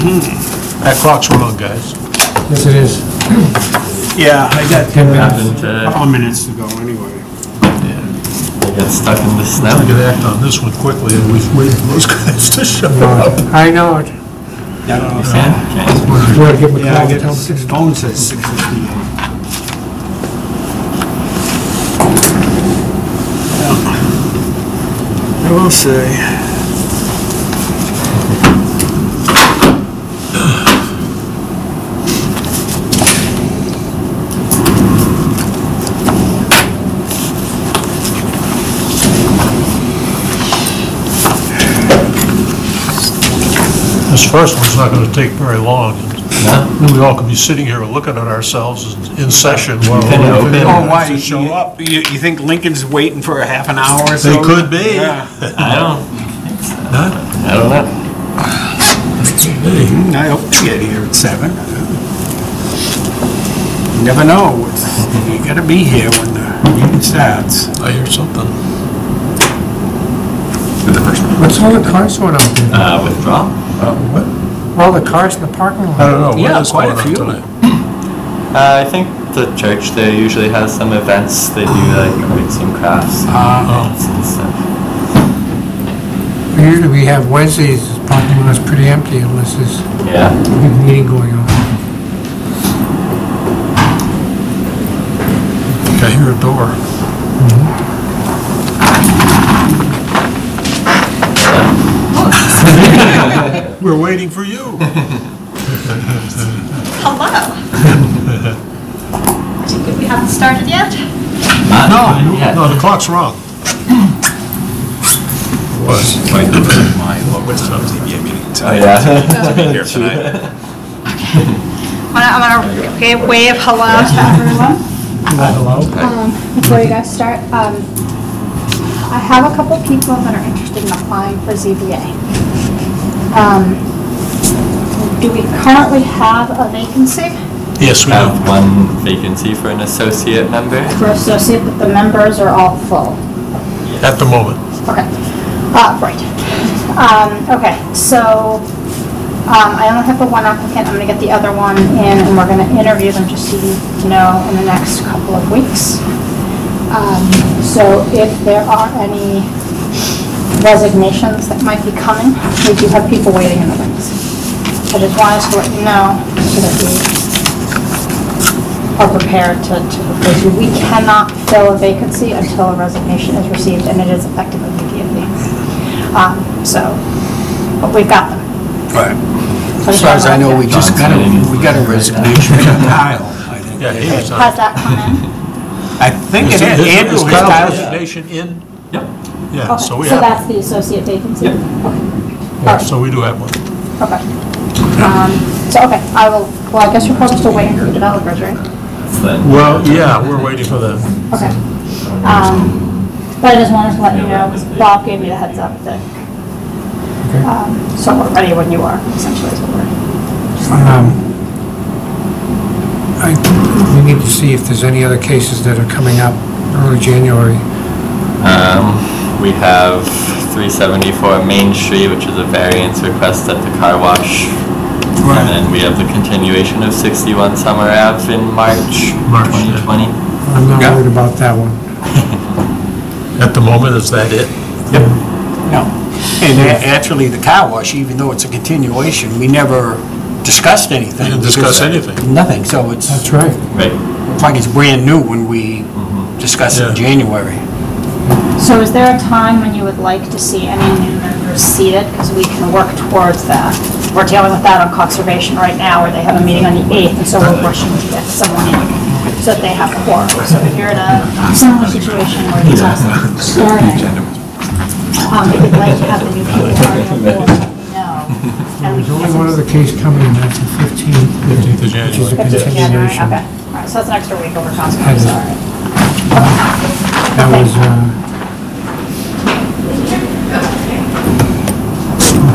Hmm. That clock's wrong, guys. Yes, it is. Yeah, I got Ten minutes. Happened uh, a to couple of minutes to go anyway. I got stuck in the snow. We snow. could act on this one quickly, and we've waited for those guys to show up. I know it. I don't know. Can't, can't. You want to give him a Yeah, I call? get, Tell him- phone says six fifty-eight. We'll see. This first one's not gonna take very long. No? We all could be sitting here looking at ourselves in session while Can we're open. waiting Oh, why, them to you, show up. you you think Lincoln's waiting for a half an hour or so? They could be. Yeah. I don't think so. I don't know. Mm, I hope to get here at seven. You Never know, It's- you gotta be here when the meeting starts. I hear something. What's all the cars going out there? Uh, withdraw? What? All the cars in the parking lot. I don't know, Yeah, what is quite a few. tonight? Uh, I think the church there usually has some events. They do like arts and crafts and Uh, events and stuff. Usually we have Wednesdays, the parking lot's pretty empty unless there's Yeah. a big meeting going on. I hear a door. We're waiting for you. Hello. Think we haven't started yet? Not No, yet. no, the clock's wrong. What? Oh, yeah. I'm gonna, I'm gonna okay, wave hello to everyone. Um, Before you guys start, um, I have a couple people that are interested in applying for ZBA. Um, do we currently have a vacancy Yes, we Have have. one vacancy for an associate member. for associate, but the members are all full? At the moment. Okay, uh, right. Um, okay, so, um, I only have the one applicant, I'm gonna get the other one in, and we're gonna interview them, just so you know, in the next couple of weeks. Um, so if there are any resignations that might be coming, we do have people waiting in the wings. I just wanted to let you know, so that we are prepared to, to replace you. We cannot fill a vacancy until a resignation is received, and it is effective immediately. Um, so, but we've got them. Right. So As far as I know, we just got a, Johnson. we got a resignation from Kyle, I think. Yeah, he was Has that come in? I think it Is is, is- Andrew is Kyle's Kyle. resignation in? Yep. Yeah, so we So have, that's the associate vacancy? Yep. Okay. yeah, All right, so we do have one. okay. Um, so, okay, I will, well, I guess you're probably still waiting for the developers, right? Well, yeah, we're waiting for the, Okay. Um, but I just wanted to let you know, because Bob gave me the heads up that, um, so we're ready when you are, essentially, is what we're. Um, I, we need to see if there's any other cases that are coming up early January. Um, we have 374 Main Street, which is a variance request at the car wash. And then we have the continuation of 61 Summer Ave in March March, yeah. 2020. I'm not Yeah. worried about that one. at the moment, is that it? No. And a- actually, the car wash, even though it's a continuation, we never discussed anything. Didn't discuss anything. Nothing, so it's, That's right. Right. it's like it's brand new when we mm-hmm. discussed it in Yeah. January. So is there a time when you would like to see any new members seated? Because we can work towards that. We're dealing with that on conservation right now, where they have a meeting on the 8th, and so we're rushing to get someone in so that they have quorum. So if you're in a similar situation where it's starting, um, if you'd like to have the new people already on board, let me know. And we There's can only one other case coming, and that's the 15th. 15th of Which is a January. 15th of January, continuation. okay. All right, so that's an extra week over conservation, all right. That was, uh...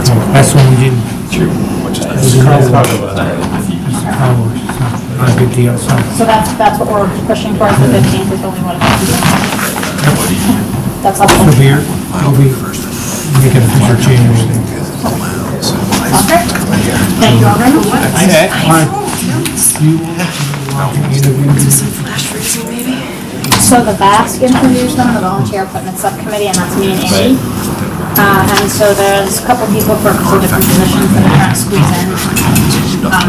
Okay, that's when we didn't, True. was a car wash, car wash, so not a big deal, so. So that's, that's what we're pushing towards, the 15th is when we want to do. That's So helpful. here, we'll be making it official January. Okay. Thank you all very much. Okay. You want to interview Flash freezing, maybe? So the VASC interviews them, the Volunteer Appointment Subcommittee, and that's me and Andy. Uh, and so there's a couple people for a couple different positions that are trying to squeeze in, um,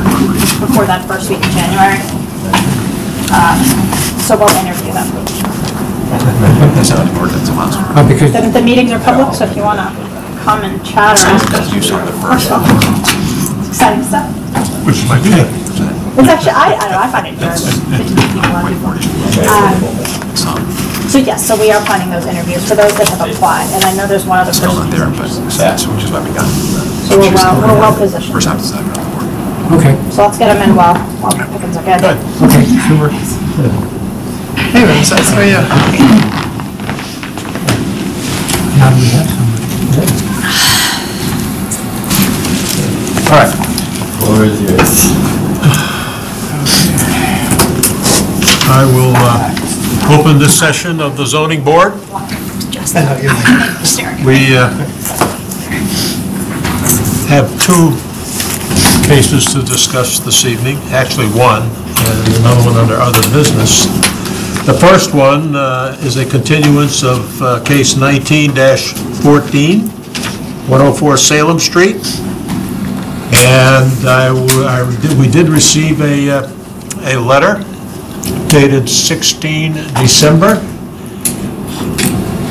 before that first week in January. Um, So we'll interview them. Uh, because The, the meetings are public, so if you wanna come and chat or ask questions. It's Exciting stuff. Which might be it. It's actually, I, I don't know, I find it interesting. Good to meet people, a lot of people. Um, So yes, so we are planning those interviews for those that have applied, and I know there's one other person. Still not there, but that's which is why we got. So we're well, we're well positioned. First time since I've been the board. Okay, So let's get them in while, while Pickens are good. Good. okay, super. Hey, Vanessa, how are you? Now we have somebody. All right. Floor is yours. I will uh, open this session of the zoning board. We uh, have two cases to discuss this evening, actually one, and another one under other business. The first one uh, is a continuance of uh, case 19-14, 104 Salem Street. And I we did receive a, a letter dated 16 December.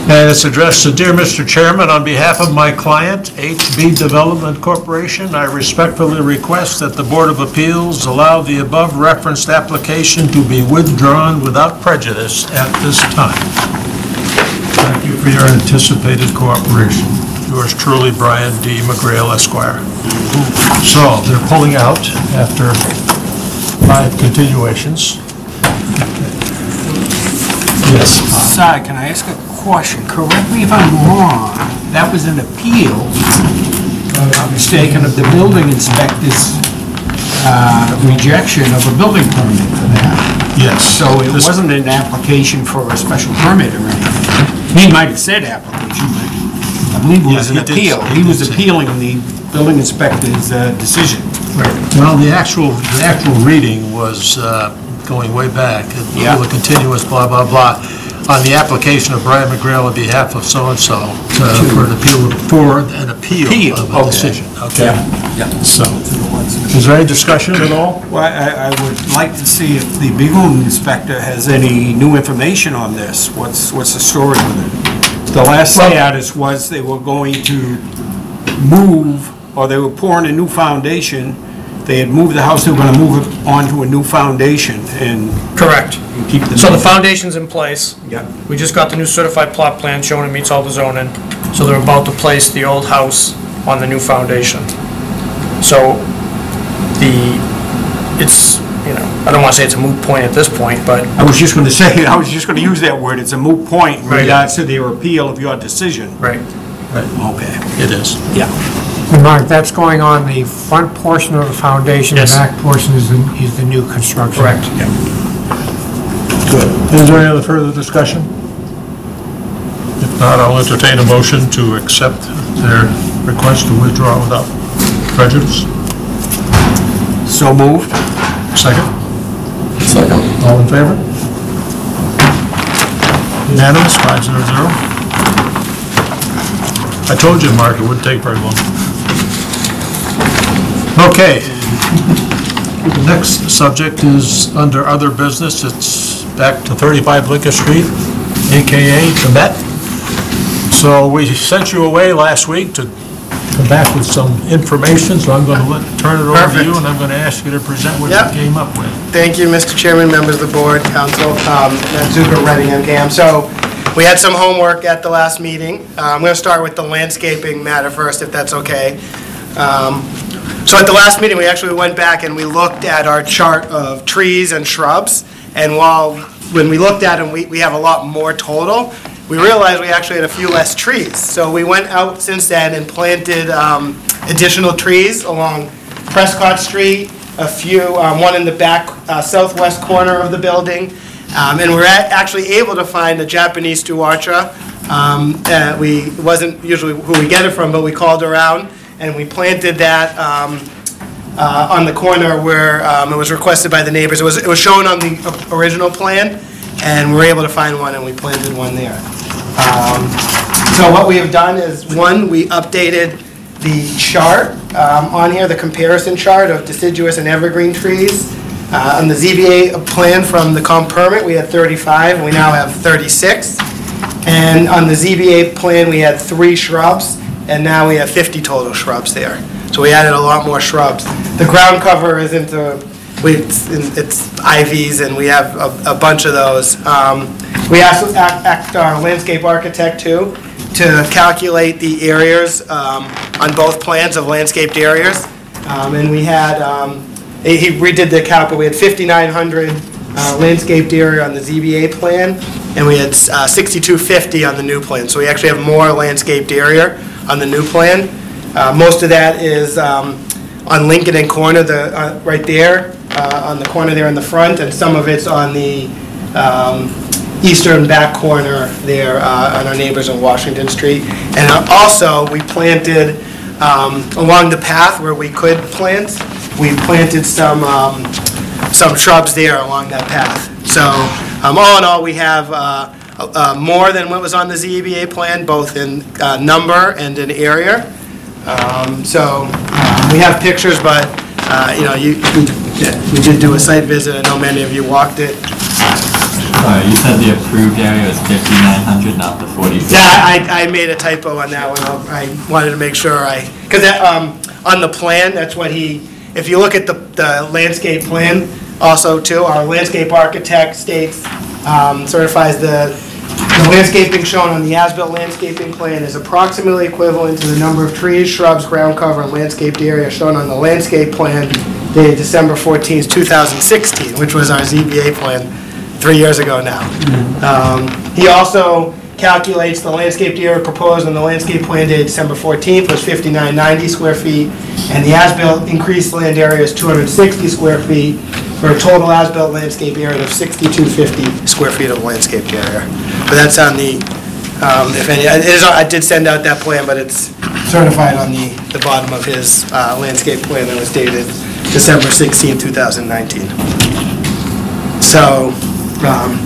And it's addressed to Dear Mr. Chairman, on behalf of my client, HB Development Corporation, I respectfully request that the Board of Appeals allow the above referenced application to be withdrawn without prejudice at this time. Thank you for your anticipated cooperation. Yours truly, Brian D. McGrail Esquire. So, they're pulling out after five continuations. Si, can I ask a question? Correct me if I'm wrong, that was an appeal, if I'm mistaken, of the building inspector's uh, rejection of a building permit for that. Yes. So it This- wasn't an application for a special permit or anything. He might have said application, but I believe it was Yeah, an he did- appeal. he He did was say- appealing the building inspector's uh, decision. Well, the actual, the actual reading was uh, going way back. Yeah. The continuous blah, blah, blah, on the application of Brian McGrail on behalf of so-and-so uh, for an appeal, for an appeal Appeal, of a okay. decision. Okay? Yeah. yeah. So, is there any discussion at all? Well, I, I would like to see if the building inspector has any new information on this. What's, what's the story with it? The last status was they were going to move, or they were pouring a new foundation. They had moved the house, they were gonna move it onto a new foundation and Correct. keep the. So the foundation's in place. Yeah. We just got the new certified plot plan showing it meets all the zoning. So they're about to place the old house on the new foundation. So the, it's, you know, I don't want to say it's a moot point at this point, but I was just gonna say, I was just gonna use that word, it's a moot point in Right. regards to their appeal of your decision. Right. Okay, It is. yeah. And Mark, that's going on the front portion of the foundation, the Yes. back portion is the, is the new construction. Correct. Good. Is there any other further discussion? If not, I'll entertain a motion to accept their request to withdraw without prejudice. So moved? Second? Second. All in favor? Unanimous, five zero zero. I told you, Mark, it wouldn't take very long. Okay. The next subject is under other business. It's back to 35 Lincoln Street, AKA the Met. So we sent you away last week to come back with some information, so I'm going to let, turn it over to you, and I'm going to ask you to present what Yep. you came up with. Thank you, Mr. Chairman, members of the board, council, um, Matt Zucker, Reading MKM. So we had some homework at the last meeting. Uh, I'm going to start with the landscaping matter first, if that's okay. Um, So at the last meeting, we actually went back and we looked at our chart of trees and shrubs. And while, when we looked at them, we, we have a lot more total, we realized we actually had a few less trees. So we went out since then and planted um, additional trees along Prescott Street, a few, um, one in the back uh, southwest corner of the building. Um, And we're a- actually able to find a Japanese Stewartia. Um, uh, We, wasn't usually who we get it from, but we called around and we planted that um, uh, on the corner where um, it was requested by the neighbors. It was, it was shown on the original plan, and we were able to find one, and we planted one there. Um, So what we have done is, one, we updated the chart um, on here, the comparison chart of deciduous and evergreen trees. Uh, On the ZBA plan from the comp permit, we had 35, we now have 36. And on the ZBA plan, we had three shrubs, and now we have 50 total shrubs there. So we added a lot more shrubs. The ground cover isn't, we- it's it's ivies, and we have a a bunch of those. Um, We asked, our landscape architect, too, to calculate the areas um, on both plans of landscaped areas. Um, And we had, um, he he redid the calc, but we had 5,900 uh, landscaped area on the ZBA plan, and we had uh, 6,250 on the new plan. So we actually have more landscaped area on the new plan. Uh, Most of that is um, on Lincoln and Corner, the, uh, right there, uh, on the corner there in the front, and some of it's on the um, eastern back corner there uh, on our neighbors on Washington Street. And uh, also, we planted um, along the path where we could plant, we planted some, um, some shrubs there along that path. So, um, all in all, we have uh, more than what was on the ZEBA plan, both in uh, number and in area. Um, So, uh, we have pictures, but, uh, you know, you, we did do a site visit, I know many of you walked it. Sorry, you said the approved area was 5,900, not the 46. Yeah, I, I made a typo on that one, I wanted to make sure I, because um, on the plan, that's what he, if you look at the, the landscape plan also too, our landscape architect states, um, certifies the, the landscaping shown on the as-built landscaping plan is approximately equivalent to the number of trees, shrubs, ground cover, and landscaped area shown on the landscape plan dated December 14th, 2016, which was our ZBA plan three years ago now. Um, He also calculates the landscaped area proposed on the landscape plan dated December 14th was 5990 square feet, and the as-built increased land area is 260 square feet, for a total as-built landscape area of 6250 square feet of landscaped area. But that's on the, um, if any, I did send out that plan, but it's certified on the, the bottom of his uh, landscape plan that was dated December 16, 2019. So, um,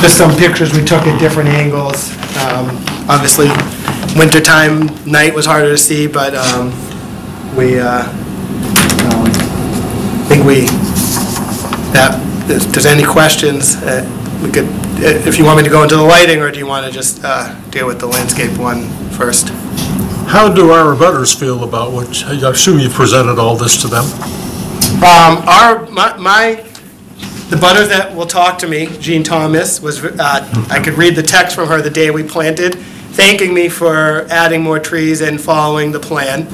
just some pictures we took at different angles. Um, Obviously, wintertime, night was harder to see, but um, we, uh, um, think we, that, if there's any questions, uh, we could, if you want me to go into the lighting, or do you want to just uh, deal with the landscape one first? How do our abutters feel about what, I assume you presented all this to them? Um, our, my, my- the butter that will talk to me, Jean Thomas, was, uh, I could read the text from her the day we planted, thanking me for adding more trees and following the plan.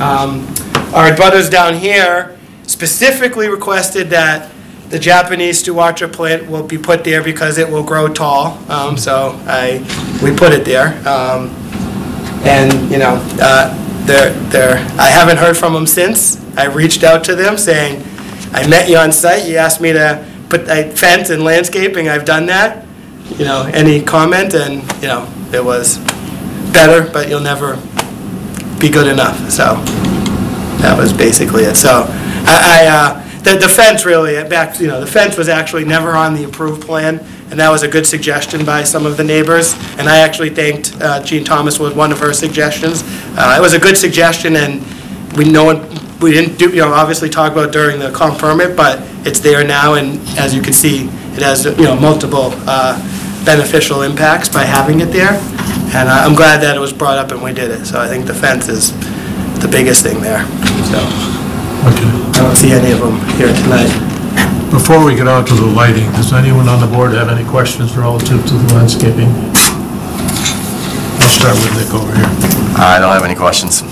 Um, Our butters down here specifically requested that the Japanese Stewartia plant will be put there because it will grow tall, um, so I, we put it there. Um, and, you know, uh, they're, they're, I haven't heard from them since. I reached out to them saying, I met you on site, you asked me to put a fence and landscaping, I've done that. You know, any comment, and, you know, it was better, but you'll never be good enough, so that was basically it. So, I, I, uh, the, the fence really, uh, back, you know, the fence was actually never on the approved plan, and that was a good suggestion by some of the neighbors, and I actually thanked uh, Jean Thomas with one of her suggestions. Uh, It was a good suggestion, and we, no one, we didn't do, you know, obviously talk about during the comp permit, but it's there now, and as you can see, it has, you know, multiple uh, beneficial impacts by having it there, and I- I'm glad that it was brought up and we did it, so I think the fence is the biggest thing there, so. I don't see any of them here tonight. Before we get on to the lighting, does anyone on the board have any questions relative to the landscaping? I'll start with Nick over here. I don't have any questions.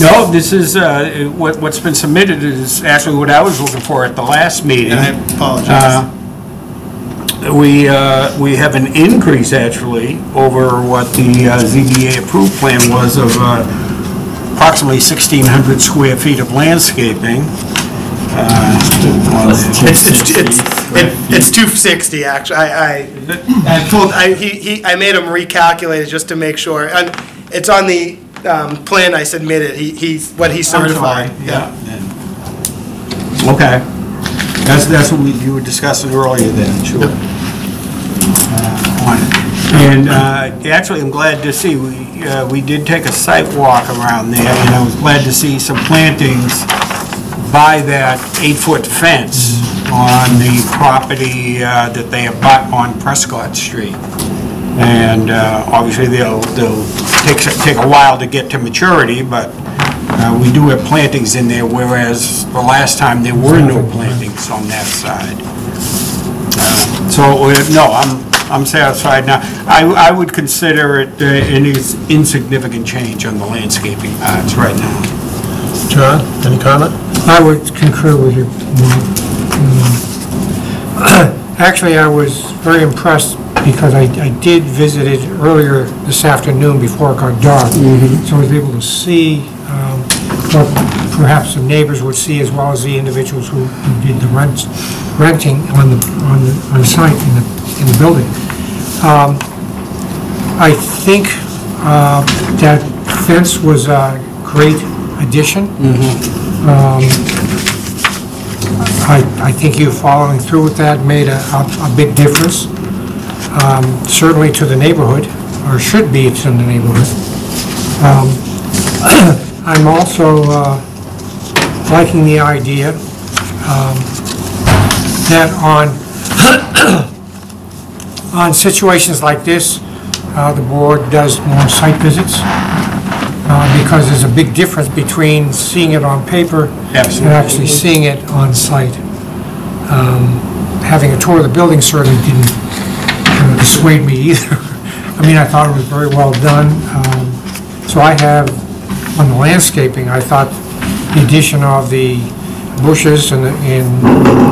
No, this is, uh, what- what's been submitted is actually what I was looking for at the last meeting. I apologize. Uh, We, uh, we have an increase actually over what the uh, ZBA approved plan was of uh, approximately 1,600 square feet of landscaping. Uh, It's, it's, 260 it's, it- it's 260, actually. I, I, I pulled, I, he, he, I made him recalculate it just to make sure. And it's on the um, plan I submitted, he, he's, what he certified. Yeah. Okay. That's, that's what we, you were discussing earlier then, sure. Uh, on it. And uh, actually, I'm glad to see, we, uh, we did take a site walk around there, and I was glad to see some plantings by that eight-foot fence on the property uh, that they abut on Prescott Street. And uh, obviously, they'll, they'll take, take a while to get to maturity, but uh, we do have plantings in there, whereas the last time there were no plantings on that side. Uh, So, uh, no, I'm, I'm satisfied now. I, I would consider it uh, an insignificant change on the landscaping parts right now. John, any comment? I would concur with you. Um, Actually, I was very impressed because I, I did visit it earlier this afternoon before it got dark. So I was able to see um, what perhaps the neighbors would see as well as the individuals who who did the rent, renting on the, on the, on the site in the, in the building. Um, I think uh, that fence was a great addition. Um, I, I think you following through with that made a, a a big difference, um, certainly to the neighborhood, or should be to the neighborhood. Um, I'm also uh, liking the idea um, that on, on situations like this, uh, the board does more site visits, uh, because there's a big difference between seeing it on paper and actually seeing it on site. Um, Having a tour of the building certainly didn't dissuade me either. I mean, I thought it was very well done. Um, So I have, on the landscaping, I thought the addition of the bushes and, the- and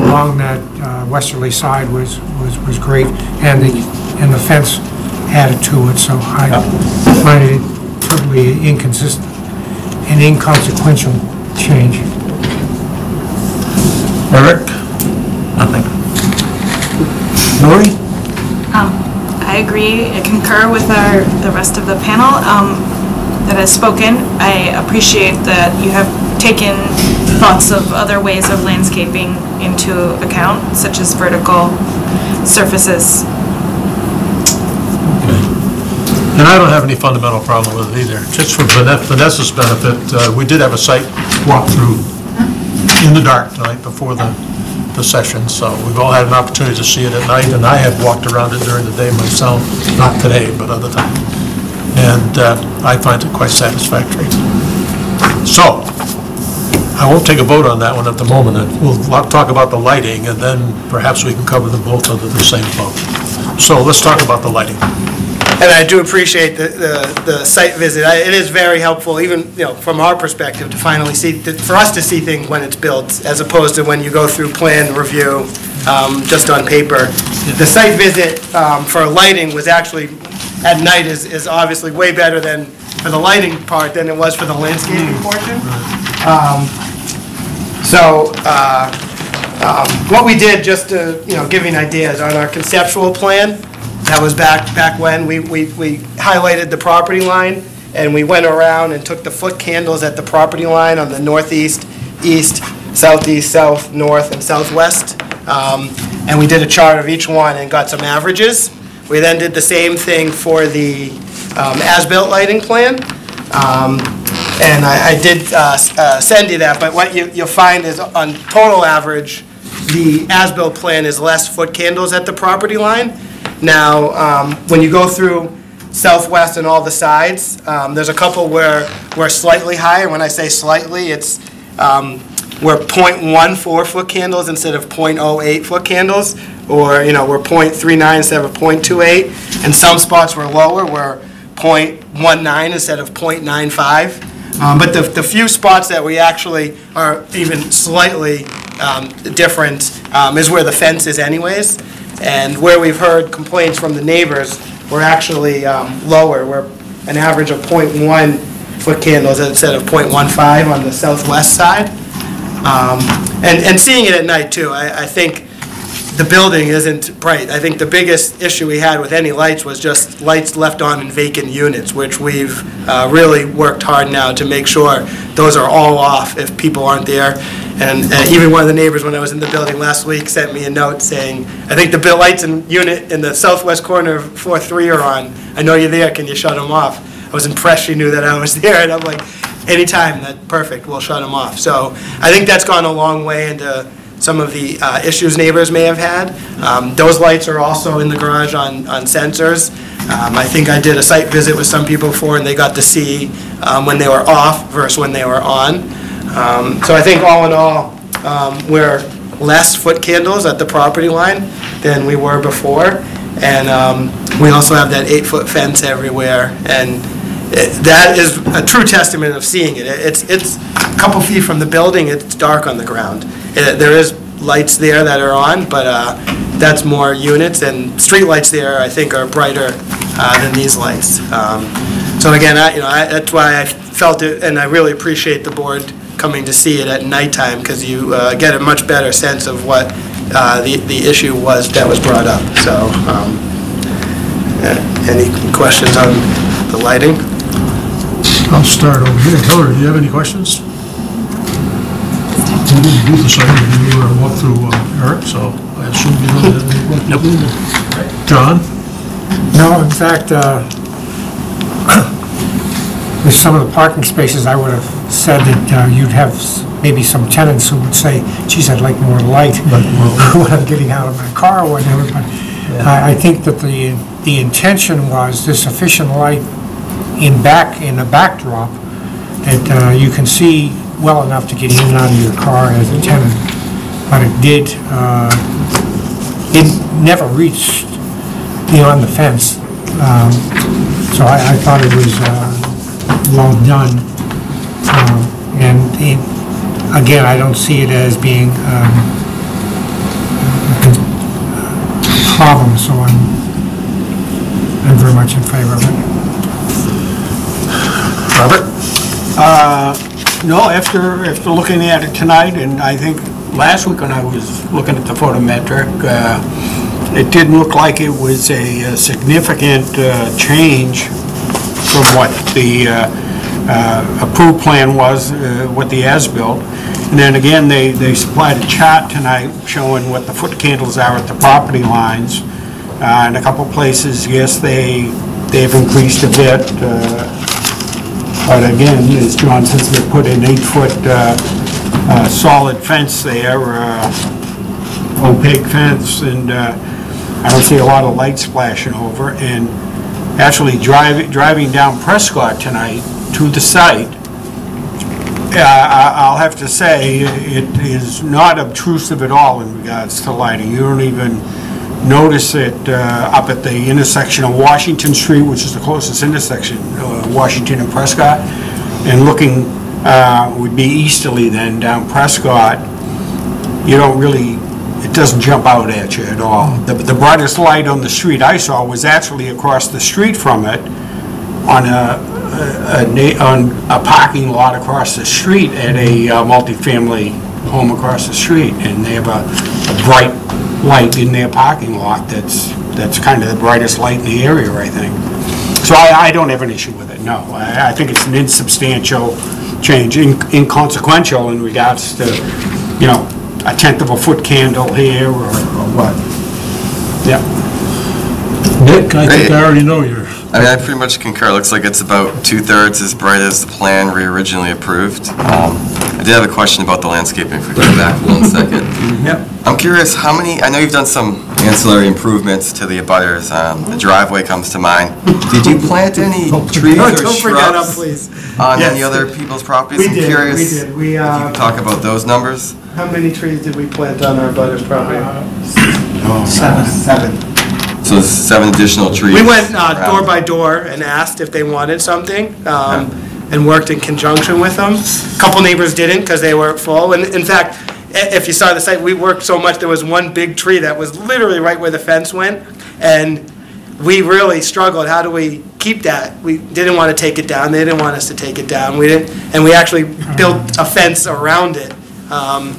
along that uh, westerly side was, was, was great, and the, and the fence added to it, so I find it totally inconsistent, and inconsequential change. Eric? Nothing. Lori? I agree, I concur with our, the rest of the panel um, that has spoken. I appreciate that you have taken thoughts of other ways of landscaping into account, such as vertical surfaces. And I don't have any fundamental problem with it either. Just for Vanessa's benefit, uh, we did have a site walkthrough in the dark tonight before the, the session, so we've all had an opportunity to see it at night, and I have walked around it during the day myself, not today, but other times. And uh, I find it quite satisfactory. So, I won't take a vote on that one at the moment, we'll talk about the lighting, and then perhaps we can cover them both under the same vote. So let's talk about the lighting. And I do appreciate the, the, the site visit. I- It is very helpful, even, you know, from our perspective, to finally see, to- for us to see things when it's built, as opposed to when you go through plan review, um, just on paper. The site visit, um, for lighting was actually, at night is, is obviously way better than, for the lighting part than it was for the landscaping portion. Um, So, uh, um, what we did, just to, you know, give you an idea, is on our conceptual plan, that was back, back when, we, we we highlighted the property line, and we went around and took the foot candles at the property line on the northeast, east, southeast, south, north, and southwest. Um, And we did a chart of each one and got some averages. We then did the same thing for the um, as-built lighting plan. Um, And I I did uh, uh, send you that, but what you- you'll find is on total average, the as-built plan is less foot candles at the property line. Now, um, when you go through southwest and all the sides, um, there's a couple where we're slightly higher. When I say slightly, it's, um, we're .14 foot candles instead of .08 foot candles, or, you know, we're .39 instead of .28. And some spots were lower, we're .19 instead of .95. Um, But the, the few spots that we actually are even slightly um, different um, is where the fence is anyways. And where we've heard complaints from the neighbors, we're actually um, lower. We're an average of .1 foot candles instead of .15 on the southwest side. Um, And, and seeing it at night too, I, I think the building isn't bright. I think the biggest issue we had with any lights was just lights left on in vacant units, which we've uh, really worked hard now to make sure those are all off if people aren't there. And even one of the neighbors, when I was in the building last week, sent me a note saying, I think the bill lights in unit in the southwest corner of 4-3 are on. I know you're there, can you shut them off? I was impressed she knew that I was there, and I'm like, anytime, that, perfect, we'll shut them off. So I think that's gone a long way into some of the uh, issues neighbors may have had. Um, Those lights are also in the garage on, on sensors. Um, I think I did a site visit with some people before, and they got to see um, when they were off versus when they were on. Um, So I think all in all, um, we're less foot candles at the property line than we were before. And um, we also have that eight-foot fence everywhere, and it- that is a true testament of seeing it. It's, it's a couple feet from the building, it's dark on the ground. Uh, There is lights there that are on, but uh, that's more units, and street lights there, I think, are brighter uh, than these lights. Um, So again, I, you know, I- that's why I felt it, and I really appreciate the board coming to see it at nighttime, because you uh, get a much better sense of what uh, the, the issue was that was brought up, so. um, Any questions on the lighting? I'll start over here. Hillary, do you have any questions? We didn't do the site review or walk through uh, Eric, so I assume you know that. have any questions. either. John? No, in fact, uh, with some of the parking spaces, I would have said that uh, you'd have s- maybe some tenants who would say, geez, I'd like more light when I'm getting out of my car or whatever, but I I think that the, the intention was the sufficient light in back, in the backdrop, that uh, you can see well enough to get in and out of your car as a tenant. But it did, uh, it never reached beyond the fence. Um, So I, I thought it was uh, well done. Um, And it, again, I don't see it as being um, a problem, so I'm, I'm very much in favor of it. Robert? No, after, after looking at it tonight, and I think last week when I was looking at the photometric, uh, it didn't look like it was a uh, significant uh, change from what the uh, uh, approved plan was, uh, what the as-built. And then again, they, they supplied a chart tonight showing what the foot candles are at the property lines. Uh, In a couple places, yes, they, they've increased a bit. But again, as John says, they put an eight-foot uh, uh, solid fence there, uh, opaque fence, and I don't see a lot of light splashing over. And actually driving, driving down Prescott tonight to the site, I'll have to say, it is not obtrusive at all in regards to lighting. You don't even notice it uh, up at the intersection of Washington Street, which is the closest intersection, uh, Washington and Prescott, and looking uh, would be easterly then down Prescott. You don't really, it doesn't jump out at you at all. The the brightest light on the street I saw was actually across the street from it on a, a, na- on a parking lot across the street at a uh, multifamily home across the street, and they have a, a bright light in their parking lot that's, that's kind of the brightest light in the area, I think. So I, I don't have an issue with it, no. I, I think it's an insubstantial change, in- inconsequential in regards to, you know, a tenth of a foot candle here or or what. Yeah. Nick, I think I already know your, I mean, I pretty much concur. It Looks like it's about two-thirds as bright as the plan we originally approved. Um, I did have a question about the landscaping, if we go back for one second. Yep. I'm curious, how many, I know you've done some ancillary improvements to the abutters. Um, The driveway comes to mind. Did you plant any trees or Don't bring that up, shrubs please. on any other people's properties? We I'm did, we curious did. We, If you uh, could talk about those numbers? How many trees did we plant on our butters property? Seven. Seven. So there's seven additional trees? We went uh, door by door and asked if they wanted something, um, and worked in conjunction with them. A Couple neighbors didn't, because they were full, and in fact, if you saw the site, we worked so much, there was one big tree that was literally right where the fence went, and we really struggled, how do we keep that? We didn't want to take it down, they didn't want us to take it down, we didn't, and we actually built a fence around it. Um,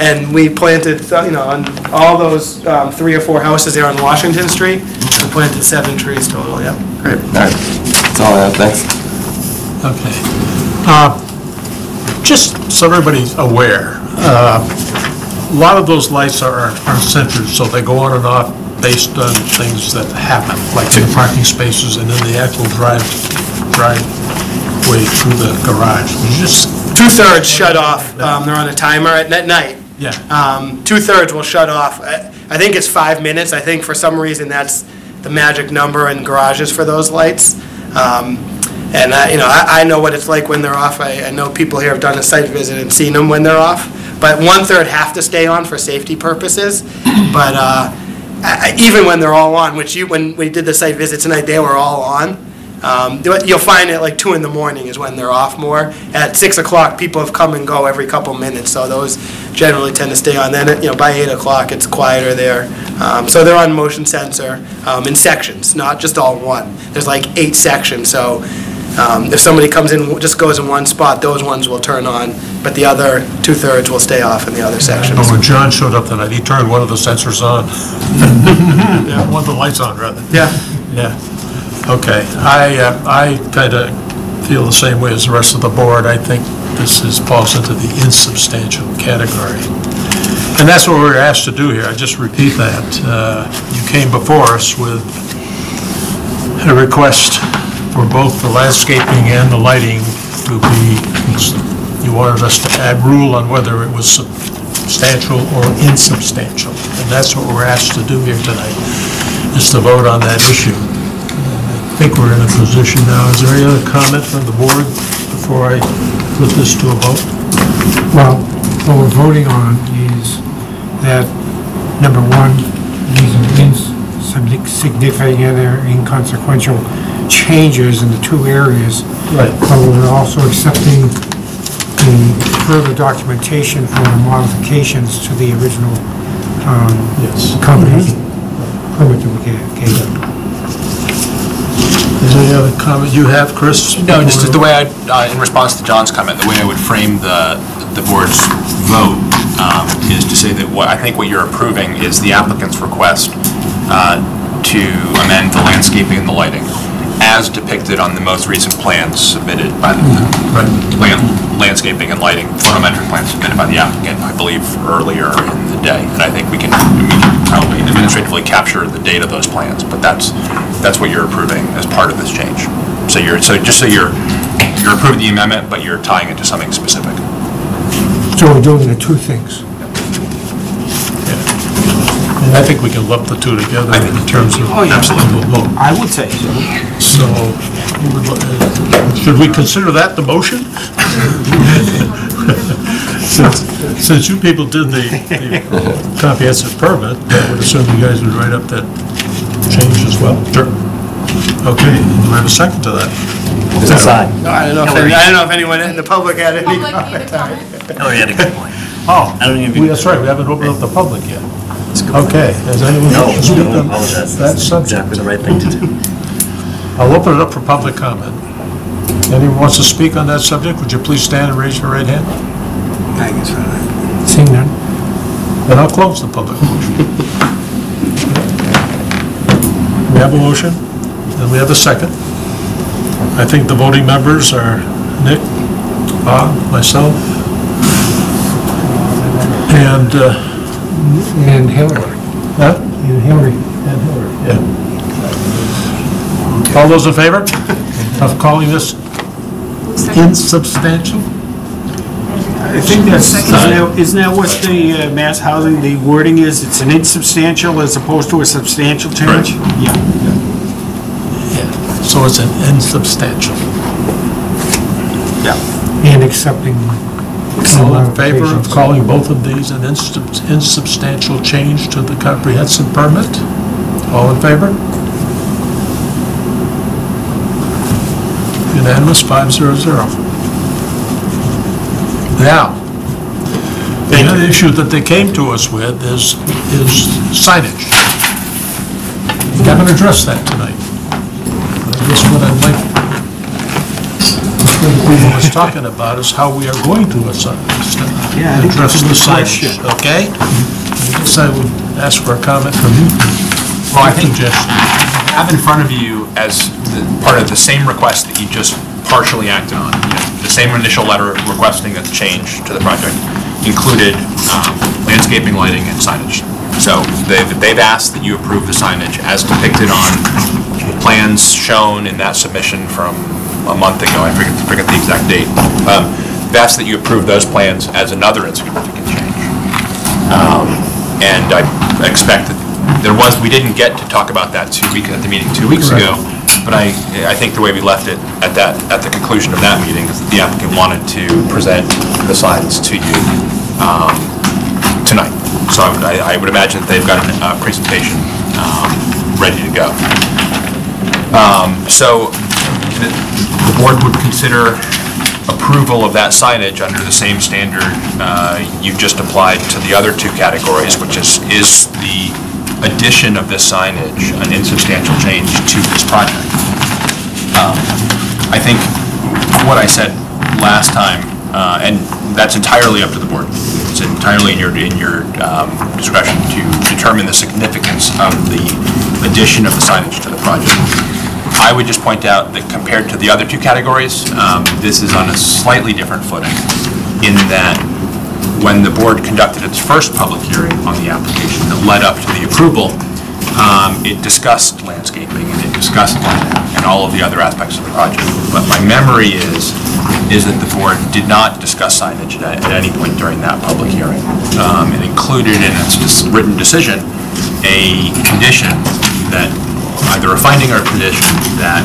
And we planted, you know, on all those um, three or four houses there on Washington Street, we planted seven trees total, yeah. Great, all right. That's all I have, thanks. Okay. Uh, Just so everybody's aware, uh, a lot of those lights are are centered, so they go on and off based on things that happen, like in parking spaces and in the actual drive, driveway through the garage. You just, Two-thirds shut off, um, they're on a timer at at night. yeah, Um, Two-thirds will shut off. I I think it's five minutes. I think for some reason that's the magic number in garages for those lights. Um, And I, you know, I I know what it's like when they're off. I I know people here have done a site visit and seen them when they're off. But one-third have to stay on for safety purposes. But uh, I- even when they're all on, which you, when we did the site visit tonight, they were all on. Um, You'll find it like two in the morning is when they're off more. At six o'clock, people have come and go every couple minutes, so those generally tend to stay on. Then, you know, by eight o'clock, it's quieter there. Um, So they're on motion sensor um, in sections, not just all one. There's like eight sections, so um, if somebody comes in, just goes in one spot, those ones will turn on, but the other two-thirds will stay off in the other sections. Oh, when John showed up tonight, he turned one of the sensors on. Yeah, One of the lights on, rather. Yeah. Yeah, okay. I, uh, I kind of feel the same way as the rest of the board. I think this is, falls into the insubstantial category. And that's what we were asked to do here. I just repeat that. Uh, You came before us with a request for both the landscaping and the lighting to be, you wanted us to add rule on whether it was substantial or insubstantial. And that's what we're asked to do here tonight, is to vote on that issue. I think we're in a position now. Is there any other comment from the board before I put this to a vote? Well, what we're voting on is that, number one, these are insignificant or inconsequential changes in the two areas. Right. But we're also accepting the further documentation for the modifications to the original um, Yes. comprehensive permit that we gave- gave them. Is there any other comment you have, Chris? No, just the way I, uh, in response to John's comment, the way I would frame the, the board's vote um, is to say that what, I think what you're approving is the applicant's request uh, to amend the landscaping and the lighting as depicted on the most recent plans submitted by the land, landscaping and lighting photometric plans submitted by the applicant, I believe, earlier in the day. And I think we can, we can probably administratively capture the date of those plans, but that's, that's what you're approving as part of this change. So you're, so just so you're, you're approving the amendment, but you're tying it to something specific. So we're doing the two things. And I think we can lump the two together I think- in terms of. Oh, yeah. Absolutely. vote. I would say so. So, we would lo- uh, should we consider that the motion? Since since you people did the the comprehensive permit, I would assume you guys would write up that change as well. Sure. Okay, do I have a second to that? I don't know if, any- I don't know if anyone in the public had any comment. Oh, you had a good point. Oh, I don't even- we- that's right, we haven't opened up the public yet. Okay, has anyone? No, else no, spoken? apologize. That That's subject. exactly the right thing to do. I'll open it up for public comment. Anyone wants to speak on that subject, would you please stand and raise your right hand? I guess I Seeing none? Then I'll close the public motion. We have a motion, and we have a second. I think the voting members are Nick, Bob, myself, and, uh, And Hillary. huh? And Hillary. And Hillary, yeah. All those in favor of calling this insubstantial? I think that's, isn't that- isn't that what the uh, MassHousing, the wording is? It's an insubstantial as opposed to a substantial change? Yeah. Yeah. So it's an insubstantial. Yeah. And accepting. All in favor of calling both of these an insub- insubstantial change to the comprehensive permit? All in favor? Unanimous, five zero zero. Now, the other issue that they came to us with is, is signage. We haven't addressed that tonight. But I guess what I'd like, before the people was talking about is how we are going to assi- Yeah, I think address the good signage, okay? I guess I would ask for a comment from you. Well, I think Suggestion. have in front of you as the- part of the same request that you just partially acted on. you know, The same initial letter requesting a change to the project included um, landscaping, lighting, and signage. So they've, they've asked that you approve the signage as depicted on plans shown in that submission from a month ago, I forget, forget the exact date. Um, They've that you approve those plans as another insignificant change. And I expect that there was, we didn't get to talk about that two week, at the meeting two weeks ago, but I, I think the way we left it at that, at the conclusion of that meeting is that the applicant wanted to present the slides to you um, tonight. So I would, I I would imagine that they've got a uh, presentation um, ready to go. Um, So the the board would consider approval of that signage under the same standard uh, you've just applied to the other two categories, which is, is the addition of this signage an insubstantial change to this project? Um, I think what I said last time, uh, and that's entirely up to the board. It's entirely in your, in your um, discretion to determine the significance of the addition of the signage to the project. I would just point out that compared to the other two categories, um, this is on a slightly different footing in that when the board conducted its first public hearing on the application that led up to the approval, um, it discussed landscaping and it discussed and all of the other aspects of the project. But my memory is, is that the board did not discuss signage at at any point during that public hearing. Um, It included in its written decision a condition that, either a finding or a condition, that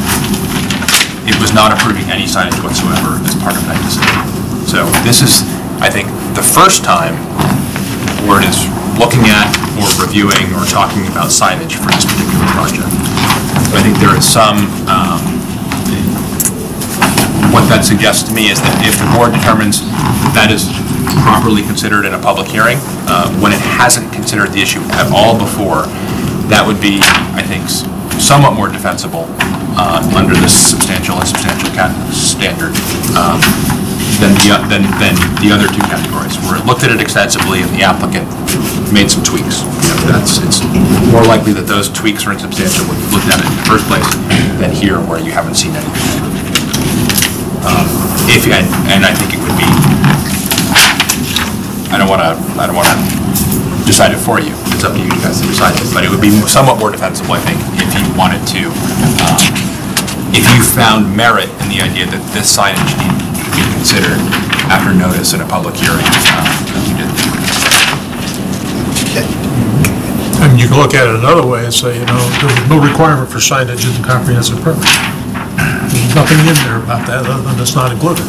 it was not approving any signage whatsoever as part of that decision. So this is, I think, the first time the board is looking at or reviewing or talking about signage for this particular project. So I think there is some, um, what that suggests to me is that if the board determines that is properly considered in a public hearing, uh, when it hasn't considered the issue at all before, that would be, I think, somewhat more defensible uh, under this substantial and substantial standard um, than the, than, than the other two categories, where it looked at it extensively and the applicant made some tweaks. You know, That's, it's more likely that those tweaks are insubstantial when you looked at it in the first place than here where you haven't seen anything. Um, If, and, and I think it would be, I don't want to, I don't want to decide it for you. It's up to you guys to decide it, but it would be somewhat more defensible, I think, if you wanted to, um, if you found merit in the idea that this signage needed to be considered after notice in a public hearing. um, you did. You can look at it another way and say, you know, there's no requirement for signage in the comprehensive permit. There's nothing in there about that other than it's not included.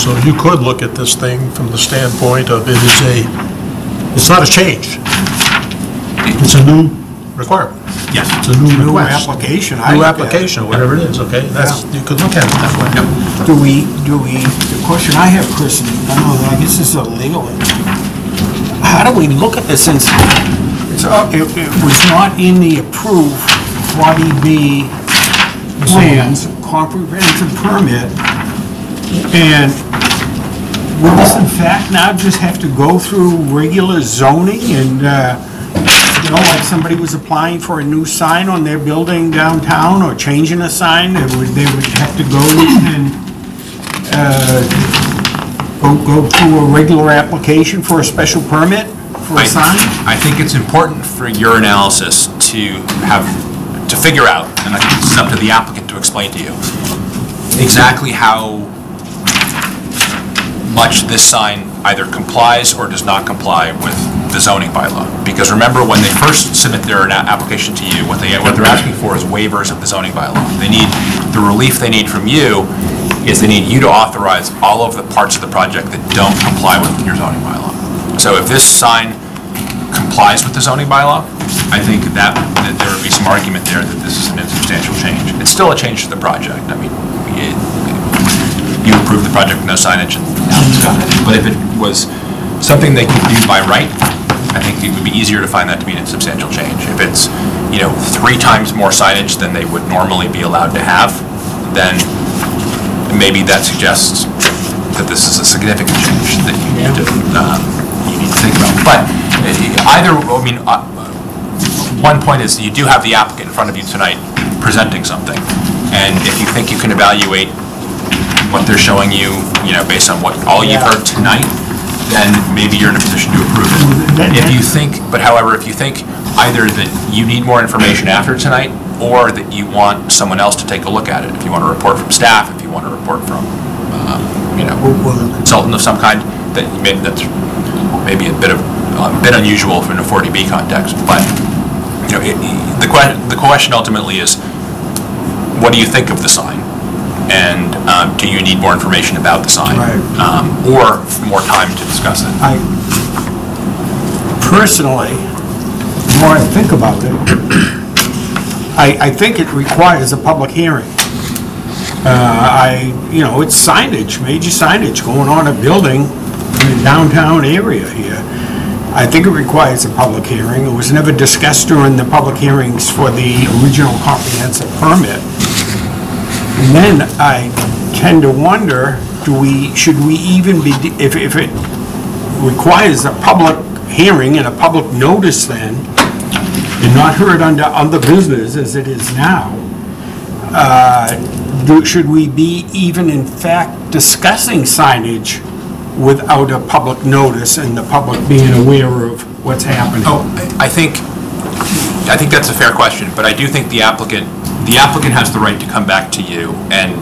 So you could look at this thing from the standpoint of it is a, it's not a change. It's a new requirement. Yes. It's a new New request. application, I New look at it. application, whatever it is, okay? That's, you could look at it that way. Do we, do we, the question I have, Chris, and I know, I guess this is a legal, how do we look at this since it's, uh, it, it was not in the approved 40B plans, comprehensive permit, and will this in fact now just have to go through regular zoning and, uh, you know, like somebody was applying for a new sign on their building downtown or changing a sign, they would, they would have to go and, uh, go, go through a regular application for a special permit for I- a sign? I think it's important for your analysis to have, to figure out, and I think this is up to the applicant to explain to you, exactly how much this sign either complies or does not comply with the zoning bylaw. Because remember, when they first submit their application to you, what they, what they're asking for is waivers of the zoning bylaw. They need, the relief they need from you is they need you to authorize all of the parts of the project that don't comply with your zoning bylaw. So if this sign complies with the zoning bylaw, I think that, that there would be some argument there that this is an insubstantial change. It's still a change to the project. I mean, it- you approved the project with no signage and now. But if it was something they could do by right, I think it would be easier to find that to be a substantial change. If it's, you know, three times more signage than they would normally be allowed to have, then maybe that suggests that this is a significant change that you need to, um, you need to think about. But uh, either, I mean, uh, one point is you do have the applicant in front of you tonight presenting something. And if you think you can evaluate what they're showing you, you know, based on what, all you've heard tonight, then maybe you're in a position to approve it. If you think, but however, if you think either that you need more information after tonight, or that you want someone else to take a look at it, if you want a report from staff, if you want a report from, um, you know, consultant of some kind, that you may, that's maybe a bit of, a bit unusual in a 40B context, but, you know, it- the que, the question ultimately is, what do you think of the sign? And um, do you need more information about the sign? Right. Um, Or more time to discuss it? I, personally, the more I think about it, I, I think it requires a public hearing. Uh, I, you know, it's signage, major signage going on a building in the downtown area here. I think it requires a public hearing. It was never discussed during the public hearings for the original comprehensive permit. And then I tend to wonder, do we, should we even be, if, if it requires a public hearing and a public notice then, and not heard under other business as it is now, uh, do- should we be even in fact discussing signage without a public notice and the public being aware of what's happening? Oh, I I think, I think that's a fair question, but I do think the applicant, the applicant has the right to come back to you and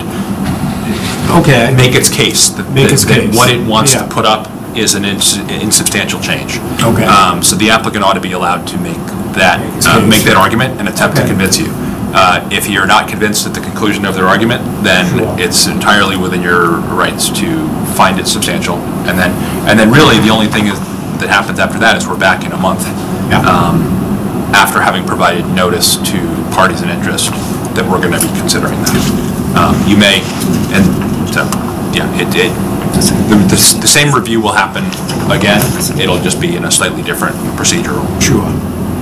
Okay. make its case. that- Make its that case. What it wants to Yeah. put up is an ins- insubstantial change. Okay. Um, So the applicant ought to be allowed to make that, uh, make that argument and attempt to Okay. convince you. Uh, If you're not convinced at the conclusion of their argument, then Sure. it's entirely within your rights to find it substantial. And then, and then really, the only thing is, that happens after that is we're back in a month. Yeah. um, After having provided notice to parties in interest that we're going to be considering that. Um, You may, and so, yeah, it, it, the, the the same review will happen again. It'll just be in a slightly different procedural Sure.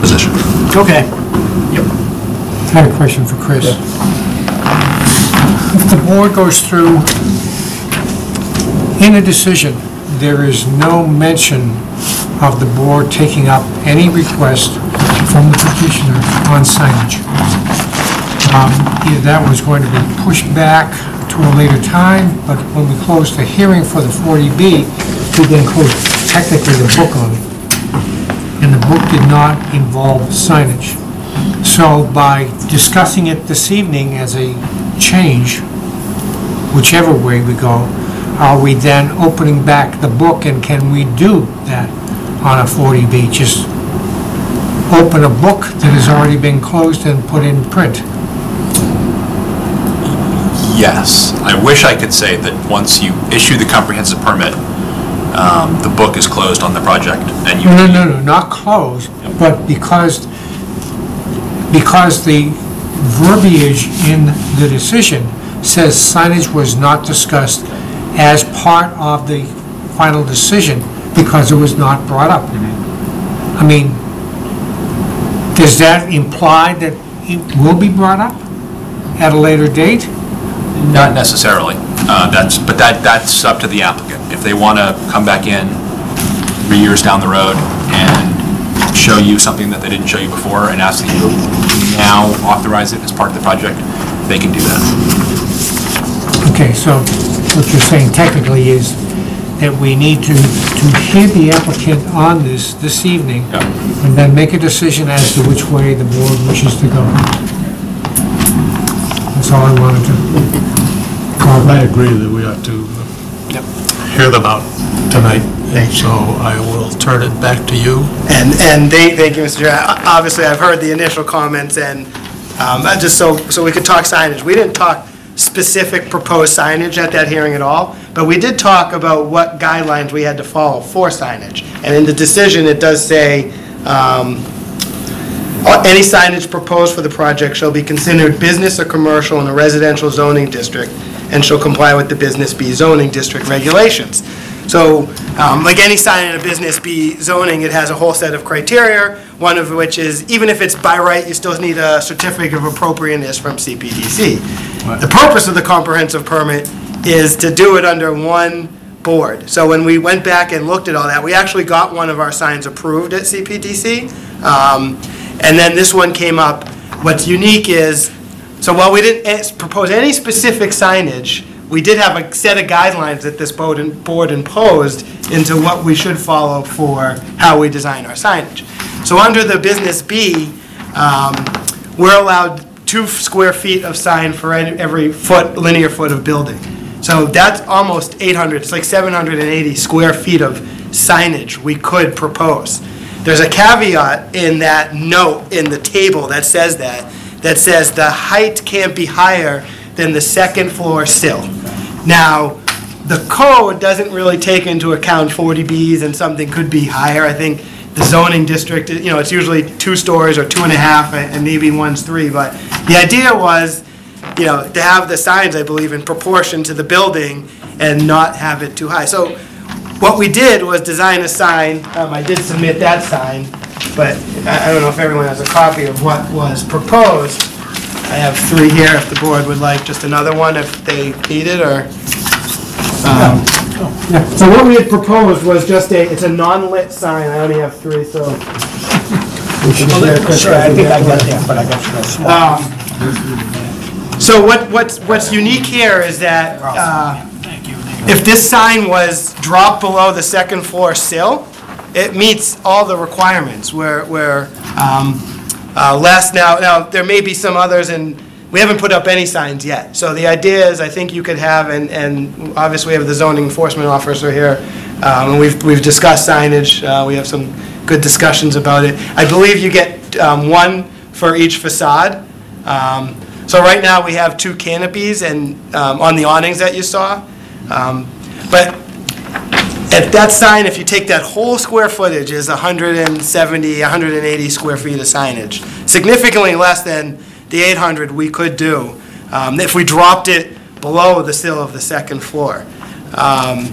position. Okay. Yep. I had a question for Chris. If the board goes through, in a decision, there is no mention of the board taking up any request from the petitioner on signage. Um, that was going to be pushed back to a later time, but when we closed the hearing for the 40B, we then closed technically the book on it. And the book did not involve signage. So by discussing it this evening as a change, whichever way we go, are we then opening back the book and can we do that on a 40B? Just open a book that has already been closed and put in print? Yes, I wish I could say that once you issue the comprehensive permit, um, the book is closed on the project and you. No, no, no, no, not closed, but because, because the verbiage in the decision says signage was not discussed as part of the final decision because it was not brought up. I mean, does that imply that it will be brought up at a later date? Not necessarily. Uh, That's, but that, that's up to the applicant. If they want to come back in three years down the road and show you something that they didn't show you before and ask that you now authorize it as part of the project, they can do that. Okay, so what you're saying technically is that we need to, to hear the applicant on this, this evening, Yeah. and then make a decision as to which way the board wishes to go. That's all I wanted to. I agree that we ought to hear them out tonight. And so I will turn it back to you. And, and thank, thank you, Mr. Chair. O- Obviously, I've heard the initial comments, and um, I just so, so we could talk signage. We didn't talk specific proposed signage at that hearing at all, but we did talk about what guidelines we had to follow for signage. And in the decision, it does say, um, "Uh, any signage proposed for the project shall be considered business or commercial in a residential zoning district and shall comply with the Business B zoning district regulations. So, um, like any sign in a Business B zoning, it has a whole set of criteria, one of which is, even if it's by right, you still need a certificate of appropriateness from CPDC. The purpose of the comprehensive permit is to do it under one board. So when we went back and looked at all that, we actually got one of our signs approved at CPDC. Um, And then this one came up. What's unique is, so while we didn't propose any specific signage, we did have a set of guidelines that this board board imposed into what we should follow for how we design our signage. So under the Business B, um, we're allowed two square feet of sign for every foot, linear foot of building. So that's almost 800, it's like 780 square feet of signage we could propose. There's a caveat in that note in the table that says that, that says the height can't be higher than the second floor sill. Now, the code doesn't really take into account 40Bs and something could be higher. I think the zoning district, you know, it's usually two stories or two and a half, and maybe one's three, but the idea was, you know, to have the signs, I believe, in proportion to the building and not have it too high. So what we did was design a sign, um, I did submit that sign, but I, I don't know if everyone has a copy of what was proposed. I have three here, if the board would like just another one, if they need it, or... um, yeah, So what we had proposed was just a, it's a non-lit sign, I only have three, so... Sure, I think I got that, but I got you. So what, what's, what's unique here is that, uh, if this sign was dropped below the second floor sill, it meets all the requirements, where, where, um, uh, less, now, now, there may be some others, and we haven't put up any signs yet. So the idea is, I think you could have, and, and obviously we have the zoning enforcement officer here, um, and we've, we've discussed signage, uh, we have some good discussions about it. I believe you get, um, one for each facade. Um, so right now, we have two canopies and, um, on the awnings that you saw. Um, But at that sign, if you take that whole square footage, is 170, 180 square feet of signage, significantly less than the 800 we could do um, if we dropped it below the sill of the second floor. Um,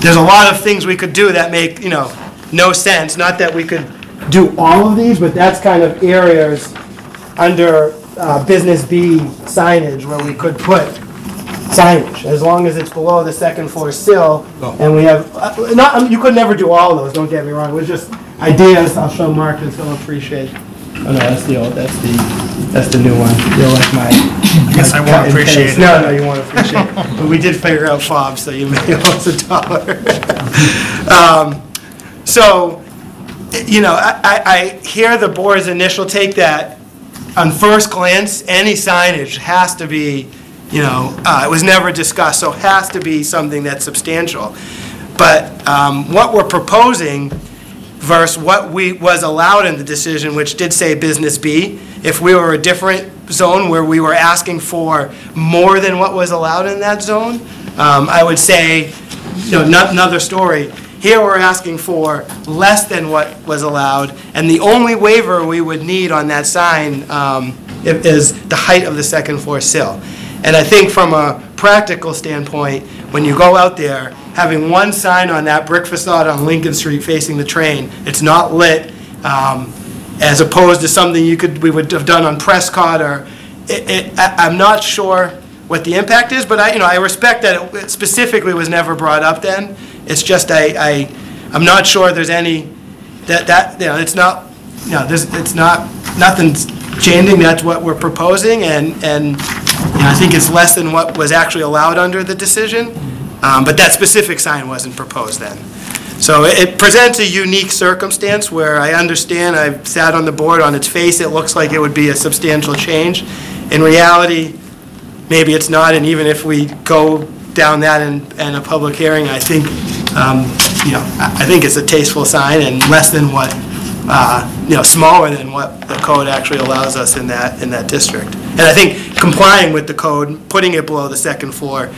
There's a lot of things we could do that make, you know, no sense, not that we could do all of these, but that's kind of areas under uh, Business B signage where we could put signage, as long as it's below the second floor sill, and we have, uh, not, um, you could never do all those, don't get me wrong, it was just ideas, I'll show Mark, and he'll appreciate. Oh, no, that's the old, that's the, that's the new one, you'll like my. I guess I won't appreciate it. No, no, you won't appreciate it, but we did figure out fob, so you may owe us a dollar. Um, So, you know, I, I I hear the board's initial take that, on first glance, any signage has to be, you know, uh, it was never discussed, so it has to be something that's substantial. But um, what we're proposing versus what we, was allowed in the decision, which did say Business B, if we were a different zone where we were asking for more than what was allowed in that zone, um, I would say, you know, no- another story. Here, we're asking for less than what was allowed, and the only waiver we would need on that sign um, is the height of the second floor sill. And I think from a practical standpoint, when you go out there, having one sign on that brick facade on Lincoln Street facing the train, it's not lit, um, as opposed to something you could, we would have done on Prescott, or, it, it- I- I'm not sure what the impact is, but I, you know, I respect that it specifically was never brought up then. It's just, I, I, I'm not sure there's any, that, that, you know, it's not, you know, there's, it's not, nothing's changing, that's what we're proposing, and, and, I think it's less than what was actually allowed under the decision, um, but that specific sign wasn't proposed then. So it it presents a unique circumstance where I understand, I've sat on the board, on its face, it looks like it would be a substantial change. In reality, maybe it's not, and even if we go down that in, in a public hearing, I think, um, you know, I I think it's a tasteful sign and less than what, uh, you know, smaller than what the code actually allows us in that, in that district. And I think complying with the code, putting it below the second floor,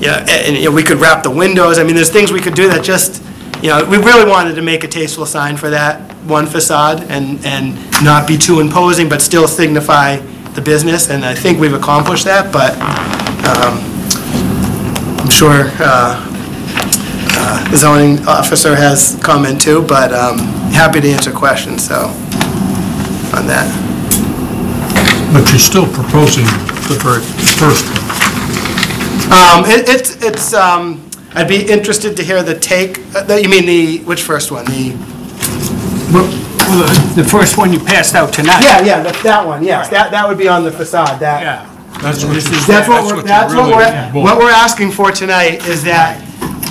yeah, and, and, you know, we could wrap the windows, I mean, there's things we could do that just, you know, we really wanted to make a tasteful sign for that one facade and, and not be too imposing, but still signify the business, and I think we've accomplished that, but, um, I'm sure, uh, uh, the zoning officer has comment too, but, um, happy to answer questions, so, on that. But you're still proposing the very first one. Um, it- It's, it's, um, I'd be interested to hear the take, uh, the- you mean the, which first one? The, Well, the- the first one you passed out tonight. yeah, yeah, that- that one, yes, that, that would be on the facade, that. Yeah. That's what you- That's what we're, that's what we're, what we're asking for tonight is that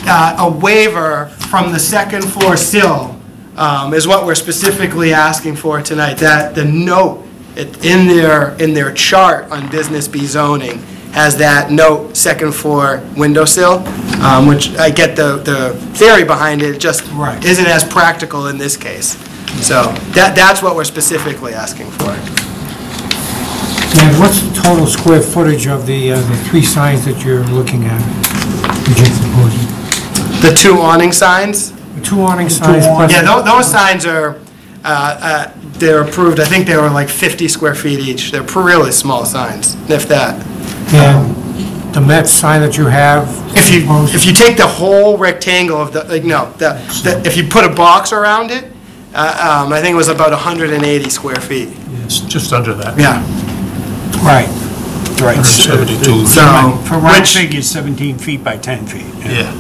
uh, a waiver from the second floor sill um, is what we're specifically asking for tonight, that the note it- in their, in their chart on Business B zoning has that note, second floor windowsill, um, which I get the, the theory behind it, it just Right. isn't as practical in this case. So that, that's what we're specifically asking for. And what's the total square footage of the, uh, the three signs that you're looking at? that you're proposing? The two awning signs, Two awning signs plus... Yeah, tho- those signs are, uh, uh, they're approved, I think they were like 50 square feet each. They're pr- really small signs, if that. And the Met sign that you have? If you, proposed- if you take the whole rectangle of the, like, no, the, the- if you put a box around it, uh, um, I think it was about 180 square feet. It's just under that. Yeah. Right, right. 172. So, For round which figures, 17 feet by 10 feet. Yeah.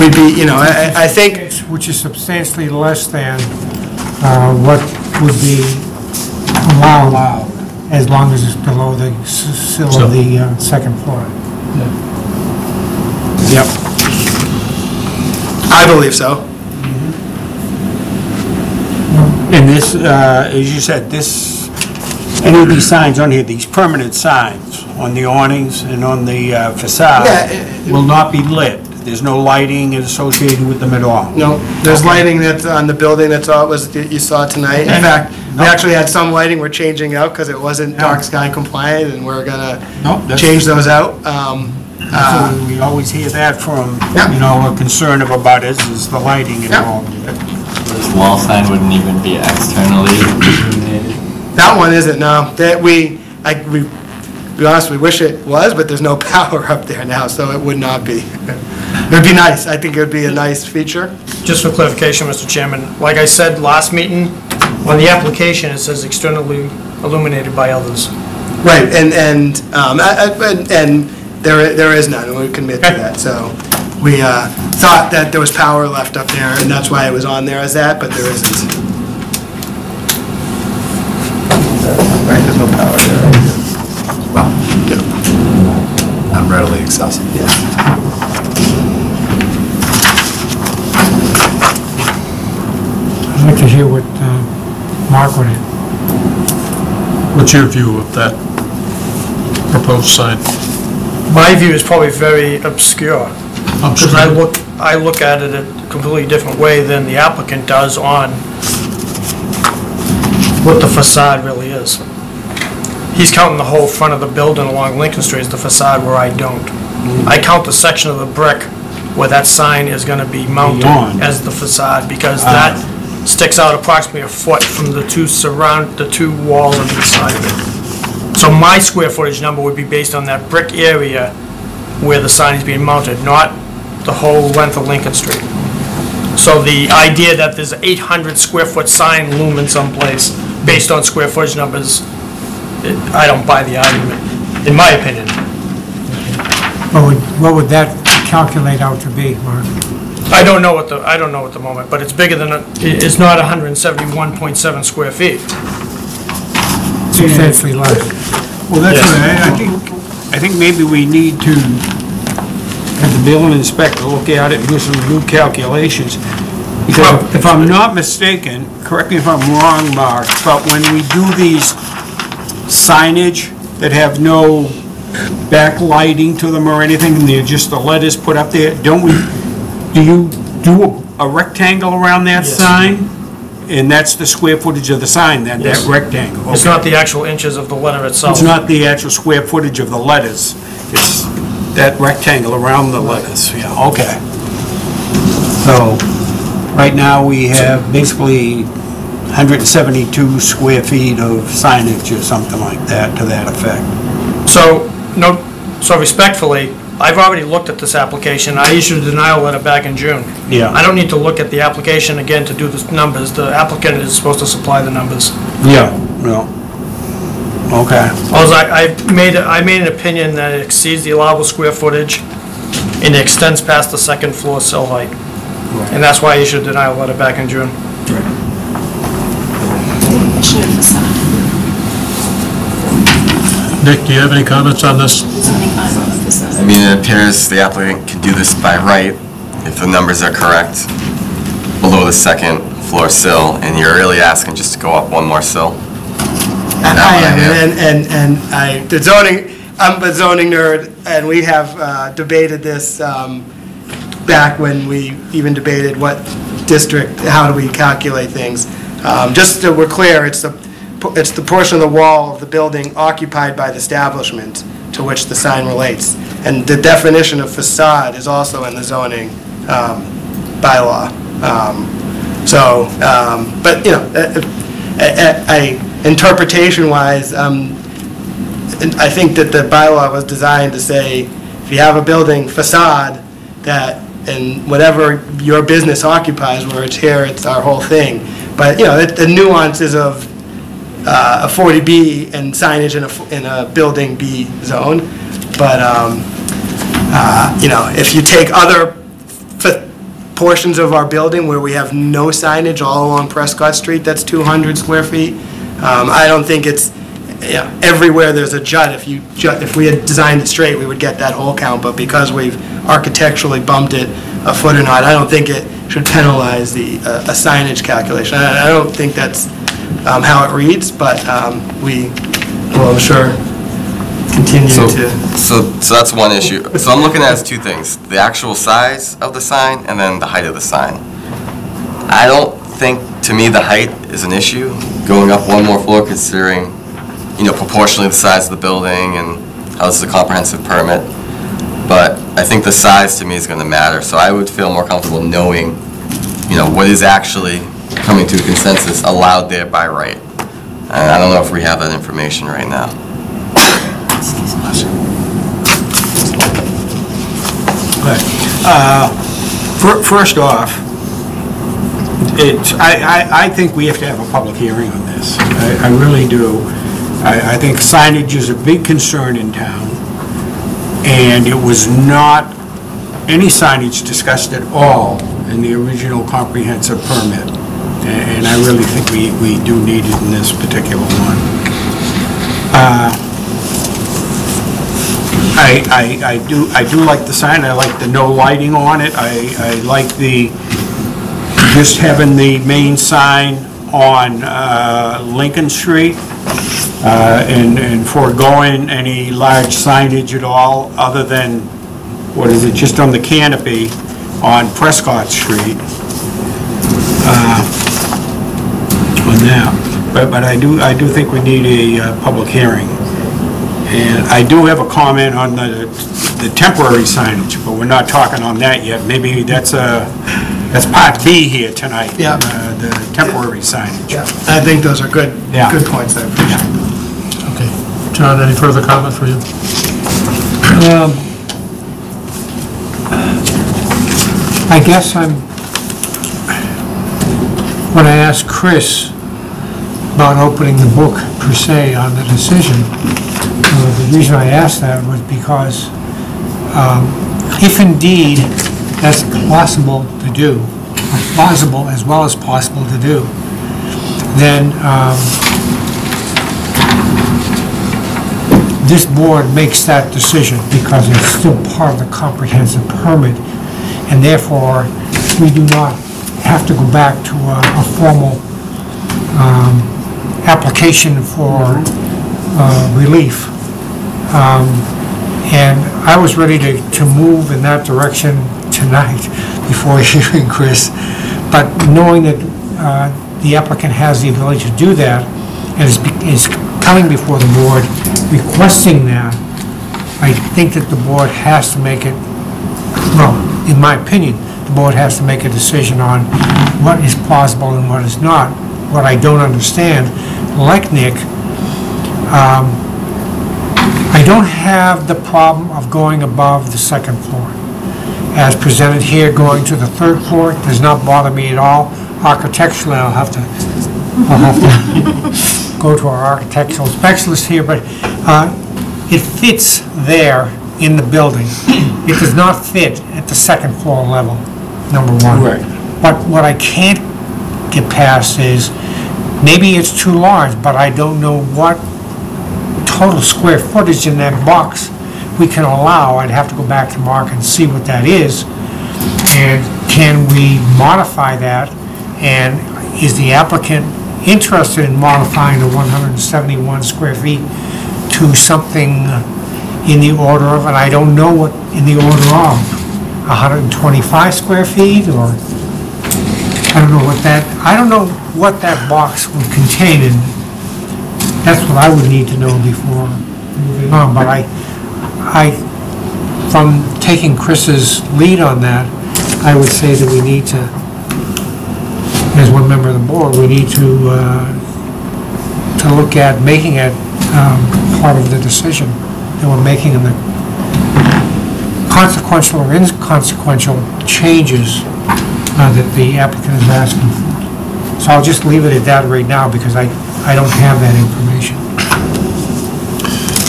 Would be, you know, I, I- think, Which is substantially less than uh, what would be allowed, as long as it's below the s- sill So- of the uh, second floor. Yep. I believe so. And this, uh, as you said, this, any of these signs on here, these permanent signs on the awnings and on the uh, facade Yeah, it- will not be lit. There's no lighting associated with them at all. No, there's lighting that's on the building that's all, was, that you saw tonight. In fact, we actually had some lighting we're changing out because it wasn't dark sky compliant, and we're gonna Nope, that's- change those out. Um, uh, So We always hear that from, Yeah. you know, a concern of abutters is the lighting Yeah. involved. This wall sign wouldn't even be externally illuminated. That one isn't, no. That we, I, we, to be honest, we wish it was, but there's no power up there now, so it would not be. It'd be nice. I think it would be a nice feature. Just for clarification, Mr. Chairman, like I said last meeting, on the application, it says externally illuminated by others. Right, and, and, um, I- I- and- and there there is none, we commit to that, so. We, uh, thought that there was power left up there, and that's why it was on there as that, but there isn't. Right, there's no power there. Not readily accessible. I'd like to hear what uh, Mark would have. What's your view of that proposed sign? My view is probably very obscure, because I look, I look at it a completely different way than the applicant does on what the facade really is. He's counting the whole front of the building along Lincoln Street as the facade where I don't. I count the section of the brick where that sign is gonna be mounted Beyond. as the facade, because ah. that sticks out approximately a foot from the two surround, the two walls on each side of it. So my square footage number would be based on that brick area where the sign is being mounted, not the whole length of Lincoln Street. So the idea that there's 800 square foot sign looming someplace based on square footage numbers, I don't buy the argument, in my opinion. What would, what would that calculate out to be, Mark? I don't know what the, I don't know at the moment, but it's bigger than, a- it's not 171.7 square feet. Substantially less. Well, that's, Yes. what I I think, I think maybe we need to have the building inspector look at it and do some new calculations. Because if I'm not mistaken, correct me if I'm wrong, Mark, but when we do these signage that have no backlighting to them or anything, and they're just the letters put up there, don't we, do you do a- a rectangle around that Yes. sign? And that's the square footage of the sign, that, that Yes. rectangle? It's okay. not the actual inches of the letter itself. It's not the actual square footage of the letters, it's that rectangle around the letters, yeah, okay. So, right now, we have basically 172 square feet of signage or something like that, to that effect. So, no, so respectfully, I've already looked at this application. I issued a denial letter back in June. Yeah. I don't need to look at the application again to do the numbers. The applicant is supposed to supply the numbers. Yeah. No. Okay. Alls I, I made, a- I made an opinion that it exceeds the allowable square footage. and it extends past the second floor sill height. And that's why I issued a denial letter back in June. Nick, do you have any comments on this? I mean, it appears the applicant can do this by right if the numbers are correct below the second floor sill, and you're really asking just to go up one more sill. I am, and, and, and I, the zoning, I'm a zoning nerd, and we have uh, debated this um, back when we even debated what district, how do we calculate things. Um, Just so we're clear, it's the, it's the portion of the wall of the building occupied by the establishment to which the sign relates. And the definition of facade is also in the zoning um, bylaw. Um, So, um, but, you know, uh, uh, I, interpretation-wise, um, I think that the bylaw was designed to say, if you have a building facade, that, and whatever your business occupies, where it's here, it's our whole thing. But, you know, the- the nuances of uh, a 40B and signage in a, in a building B zone. But, um, uh, you know, if you take other portions of our building where we have no signage all along Prescott Street, that's 200 square feet. Um, I don't think it's, you know, everywhere there's a jut, if you, jut- if we had designed it straight, we would get that whole count, but because we've architecturally bumped it a foot or not, I don't think it should penalize the, uh, a signage calculation. I I don't think that's um, how it reads, but um, we will, I'm sure, continue So, to. so, so that's one issue. So I'm looking at as two things, the actual size of the sign and then the height of the sign. I don't think, to me, the height is an issue, going up one more floor considering, you know, proportionally the size of the building and how this is a comprehensive permit. But I think the size to me is gonna matter, so I would feel more comfortable knowing, you know, what is actually coming to a consensus allowed there by right. And I don't know if we have that information right now. But, uh, fir- First off, it's, I, I, I think we have to have a public hearing on this. I, I really do. I, I think signage is a big concern in town, and it was not any signage discussed at all in the original comprehensive permit. And I really think we, we do need it in this particular one. Uh, I, I, I do, I do like the sign, I like the no lighting on it, I, I like the, just having the main sign on uh, Lincoln Street, uh, and, and foregoing any large signage at all, other than, what is it, just on the canopy on Prescott Street. uh, On that, but, but I do, I do think we need a uh, public hearing. And I do have a comment on the, the temporary signage, but we're not talking on that yet. Maybe that's a, that's part B here tonight. Yeah. uh, The temporary signage. Yeah, I think those are good, Yeah. good points, I appreciate. Okay. John, any further comment for you? Um, I guess I'm, when I asked Chris about opening the book per se on the decision, uh, the reason I asked that was because um, if indeed that's possible to do, plausible as well as possible to do, then um, this board makes that decision because it's still part of the comprehensive permit, and therefore, we do not have to go back to a a formal um, application for uh, relief. Um, And I was ready to, to move in that direction tonight before hearing Chris, but knowing that uh, the applicant has the ability to do that, and is, is coming before the board requesting that, I think that the board has to make it, well, in my opinion, the board has to make a decision on what is plausible and what is not. What I don't understand, like Nick, um, I don't have the problem of going above the second floor. As presented here, going to the third floor does not bother me at all. Architecturally, I'll have to, I'll have to go to our architectural specialist here, but uh, it fits there in the building. It does not fit at the second floor level, number one. Right. But what I can't get past is, maybe it's too large, but I don't know what total square footage in that box we can allow. I'd have to go back to Mark and see what that is. And can we modify that? And is the applicant interested in modifying the 171 square feet to something in the order of, and I don't know what, in the order of, 125 square feet, or, I don't know what that, I don't know what that box would contain, and that's what I would need to know before moving on, but I, I, from taking Chris's lead on that, I would say that we need to, as one member of the board, we need to, uh, to look at making it um, part of the decision that we're making in the consequential or inconsequential changes uh, that the applicant is asking for. So I'll just leave it at that right now because I, I don't have that information.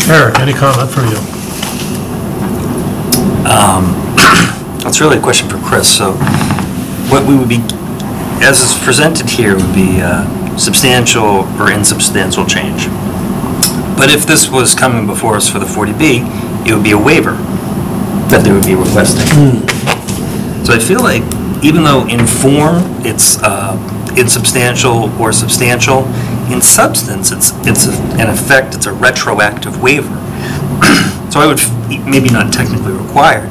Eric, any comment from you? That's really a question for Chris. So what we would be, as is presented here, would be uh, substantial or insubstantial change. But if this was coming before us for the 40B, it would be a waiver that they would be requesting. So I feel like even though in form it's uh, insubstantial or substantial, in substance, it's, it's a- in effect, it's a retroactive waiver. So I would, maybe not technically required,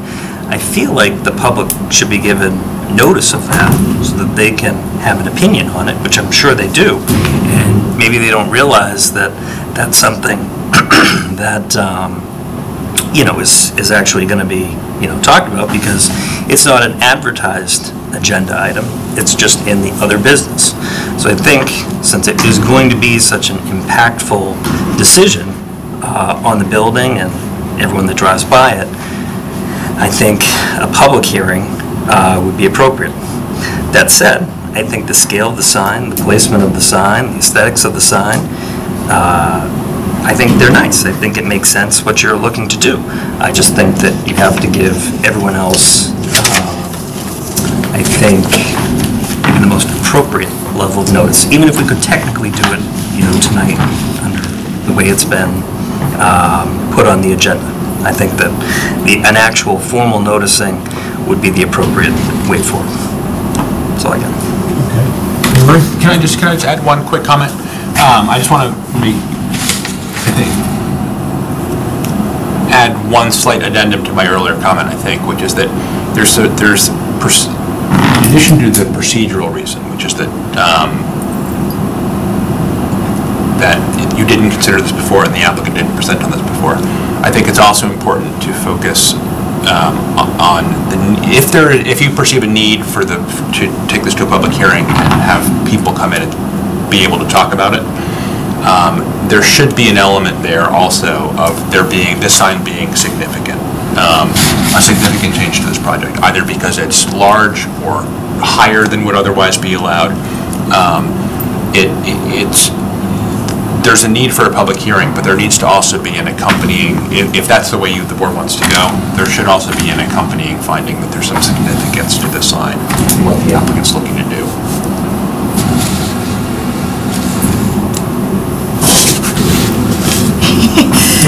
I feel like the public should be given notice of that so that they can have an opinion on it, which I'm sure they do. And maybe they don't realize that that's something that, um, you know, is, is actually going to be, you know, talked about because it's not an advertised agenda item. It's just in the other business. So I think since it is going to be such an impactful decision uh, on the building and everyone that drives by it, I think a public hearing uh, would be appropriate. That said, I think the scale of the sign, the placement of the sign, the aesthetics of the sign, uh, I think they're nice. I think it makes sense what you're looking to do. I just think that you have to give everyone else, I think, even the most appropriate level of notice, even if we could technically do it, you know, tonight, under the way it's been um, put on the agenda. I think that the, an actual formal noticing would be the appropriate way forward. That's all I got. Okay. Can I just, can I just add one quick comment? Um, I just want to make, I think, add one slight addendum to my earlier comment, I think, which is that there's, a- there's, addition to the procedural reason, which is that, um, that you didn't consider this before and the applicant didn't present on this before, I think it's also important to focus um, on the, if there, if you perceive a need for the, to take this to a public hearing and have people come in and be able to talk about it, um, there should be an element there also of there being, this sign being significant, um, a significant change to this project, either because it's large or higher than would otherwise be allowed. Um, It, it- it's, there's a need for a public hearing, but there needs to also be an accompanying, if, if that's the way you, the board wants to go, there should also be an accompanying finding that there's some significance to this sign, and what the applicant's looking to do.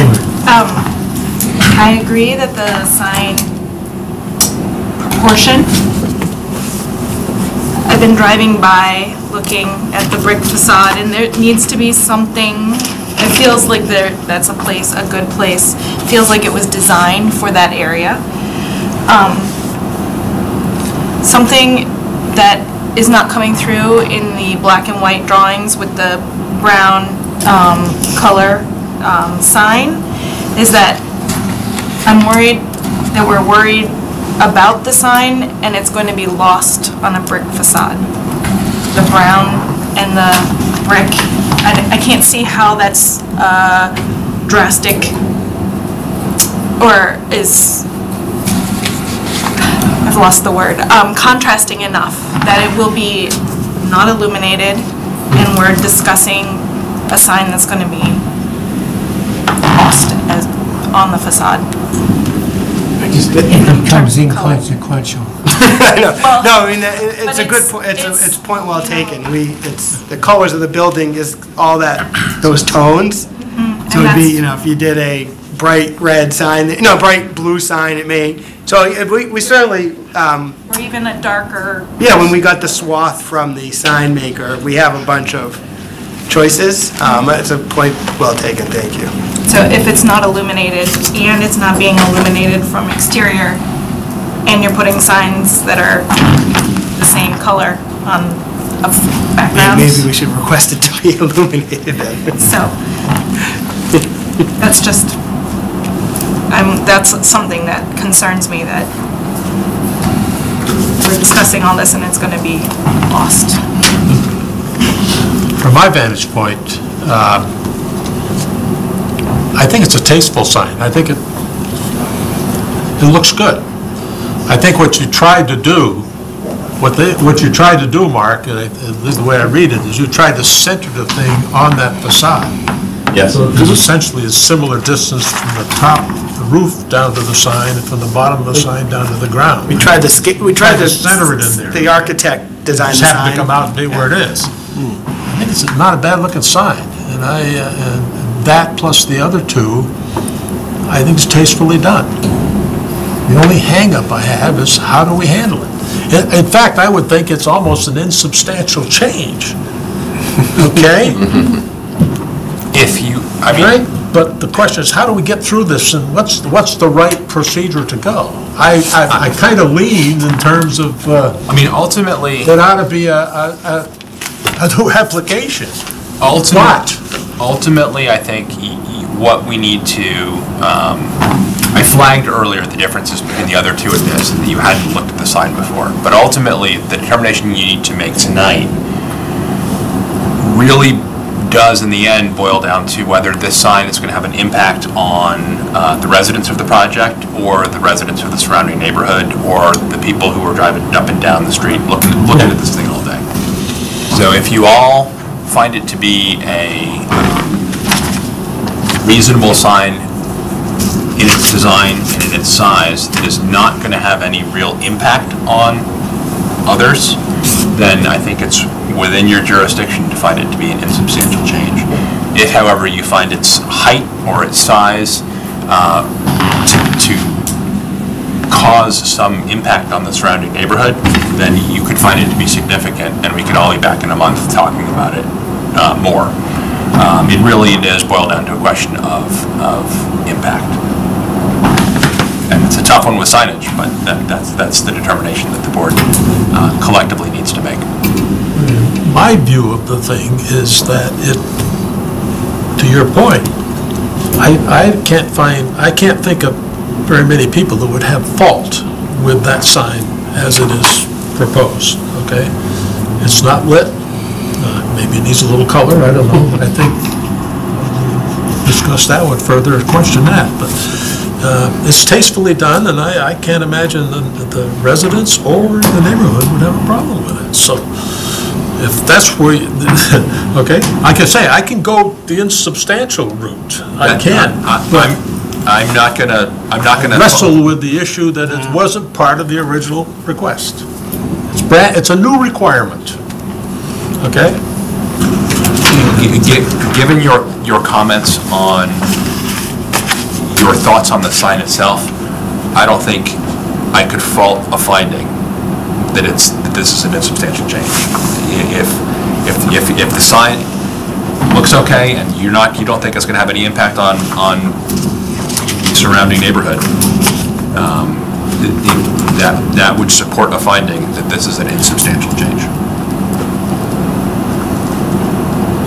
Um, I agree that the sign proportion, I've been driving by, looking at the brick facade, and there needs to be something, it feels like there, that's a place, a good place, feels like it was designed for that area. Um, Something that is not coming through in the black and white drawings with the brown um, color um, sign is that I'm worried that we're worried about the sign and it's going to be lost on a brick facade. The brown and the brick, I, I can't see how that's uh, drastic or is, I've lost the word, um, contrasting enough that it will be not illuminated and we're discussing a sign that's going to be on the facade. It becomes inconsequential. I know. No, I mean, it- it's But a good, it's- po- it's, a it's, it's point well you know- taken. We, it's, the colors of the building is all that, those tones. So it'd be, you know, if you did a bright red sign, you no, bright blue sign, it may, so if we, we certainly, um, Or even a darker, yeah, when we got the swath from the sign maker, we have a bunch of choices. Um, it's a point well taken, thank you. so if it's not illuminated and it's not being illuminated from exterior, and you're putting signs that are the same color on, of backgrounds. Maybe we should request it to be illuminated then. So, that's just, I'm, that's something that concerns me, that we're discussing all this and it's gonna be lost. From my vantage point, um, I think it's a tasteful sign. I think it, it looks good. I think what you tried to do, what they, what you tried to do, Mark, and I- this is the way I read it, is you tried to center the thing on that facade. Yes. So Because essentially it's similar distance from the top, the roof down to the sign, and from the bottom of the sign down to the ground. We tried to sk we tried Tried to. to center it in there. The architect designed Just the happened to come sign. out and be where it is. I think it's not a bad-looking sign, and I, uh, and that plus the other two, I think is tastefully done. The only hangup I have is how do we handle it? In- In fact, I would think it's almost an insubstantial change, okay? If you, I mean, Right? But the question is, how do we get through this, and what's, what's the right procedure to go? I, I, I kind of lean in terms of, uh, I mean, ultimately, that ought to be a, a, a application. ultimately, ultimately, I think what we need to, um, I flagged earlier the differences between the other two of this, and that you hadn't looked at the sign before. But ultimately, the determination you need to make tonight really does, in the end, boil down to whether this sign is going to have an impact on uh, the residents of the project, or the residents of the surrounding neighborhood, or the people who are driving up and down the street looking, looking at this thing. So if you all find it to be a reasonable sign in its design and in its size that is not going to have any real impact on others, then I think it's within your jurisdiction to find it to be an insubstantial change. If, however, you find its height or its size uh, to to cause some impact on the surrounding neighborhood, then you could find it to be significant, and we could all be back in a month talking about it uh, more. Um, It really does boil down to a question of, of impact. And it's a tough one with signage, but that- that's, that's the determination that the board uh, collectively needs to make. My view of the thing is that it, to your point, I, I can't find, I can't think of very many people that would have fault with that sign as it is proposed, okay? It's not lit, uh, maybe it needs a little color, I don't know, but I think we'll discuss that one further, question that, but uh, it's tastefully done, and I, I can't imagine that the residents or the neighborhood would have a problem with it, so if that's where, you- okay, I can say, I can go the insubstantial route, I can, I- but I'm, I'm not gonna, I'm not gonna. wrestle with the issue that it mm. wasn't part of the original request. It's brand, it's a new requirement, okay? Gi- gi- Given your, your comments on, your thoughts on the sign itself, I don't think I could fault a finding that it's, that this is an insubstantial change. I- If, if, if, if the sign looks okay and you're not, you don't think it's gonna have any impact on, on the surrounding neighborhood, um, th- th- that, that would support a finding that this is an insubstantial change.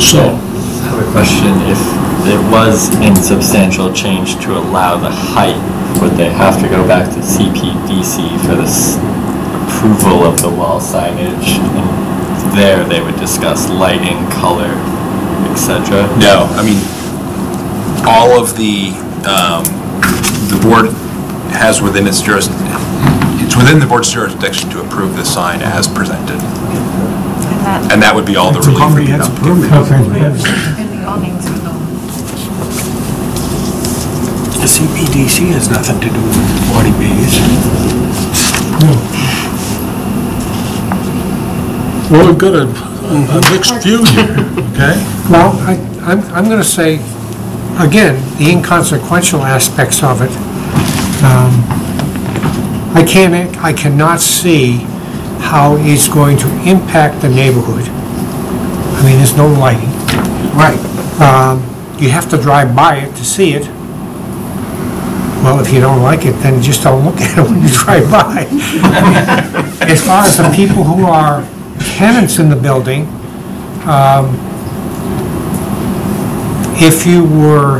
So, I have a question. If it was insubstantial change to allow the height, would they have to go back to CPDC for this approval of the wall signage? And there, they would discuss lighting, color, etc. No, I mean, all of the, um, the board has within its juris, it's within the board's jurisdiction to approve the sign as presented. And that, would be all the relief. that the applicant- Comprehensive. and the awnings are the The CPDC has nothing to do with 40Bs. Well, we've got a a mixed view here, okay? Well, I, I'm, I'm gonna say, again, the inconsequential aspects of it, um, I can't, I cannot see how it's going to impact the neighborhood. I mean, there's no lighting. Right. Um, you have to drive by it to see it. Well, if you don't like it, then just don't look at it when you drive by. As far as the people who are tenants in the building, um, if you were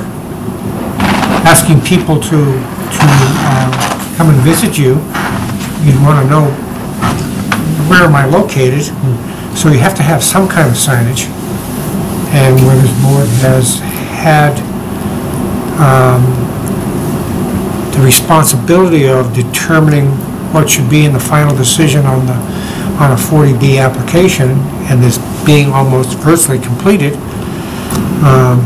asking people to, to, uh, come and visit you, you'd wanna know, where am I located? So you have to have some kind of signage. And where this board has had, um, the responsibility of determining what should be in the final decision on the, on a 40B application, and this being almost virtually completed, um,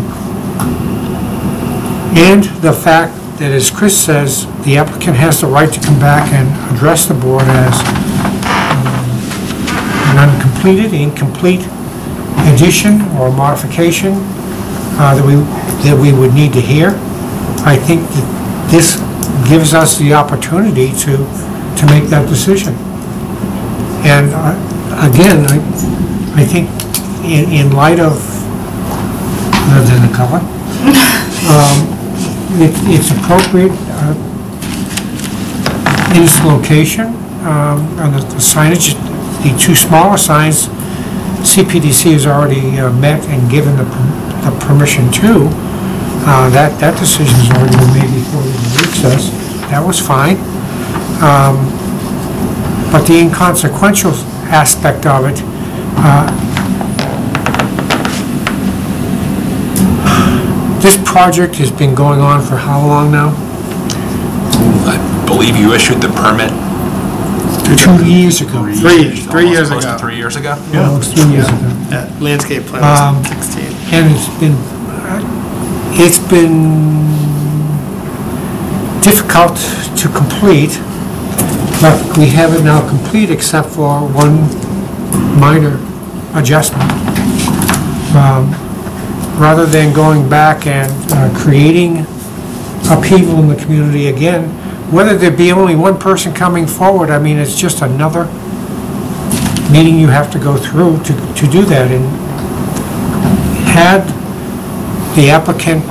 and the fact that, as Chris says, the applicant has the right to come back and address the board as um, an uncompleted, incomplete addition or modification uh, that we, that we would need to hear. I think that this gives us the opportunity to, to make that decision. And uh, again, I, I think in, in light of, other than the color, um, it, it's appropriate uh, in its location, um, and the signage, the two smaller signs, CPDC has already uh, met and given the, per- the permission to. Uh, That, that decision's already been made before we recess. That was fine. Um, But the inconsequential aspect of it, uh, this project has been going on for how long now? I believe you issued the permit Two years ago. Three, three years almost close to ago. three years ago. Almost three years ago. Yeah, Landscape plan Um, was 16. And it's been, it's been difficult to complete, but we have it now complete except for one minor adjustment. Um, Rather than going back and uh, creating upheaval in the community again, whether there be only one person coming forward, I mean, it's just another meeting you have to go through to, to do that. And had the applicant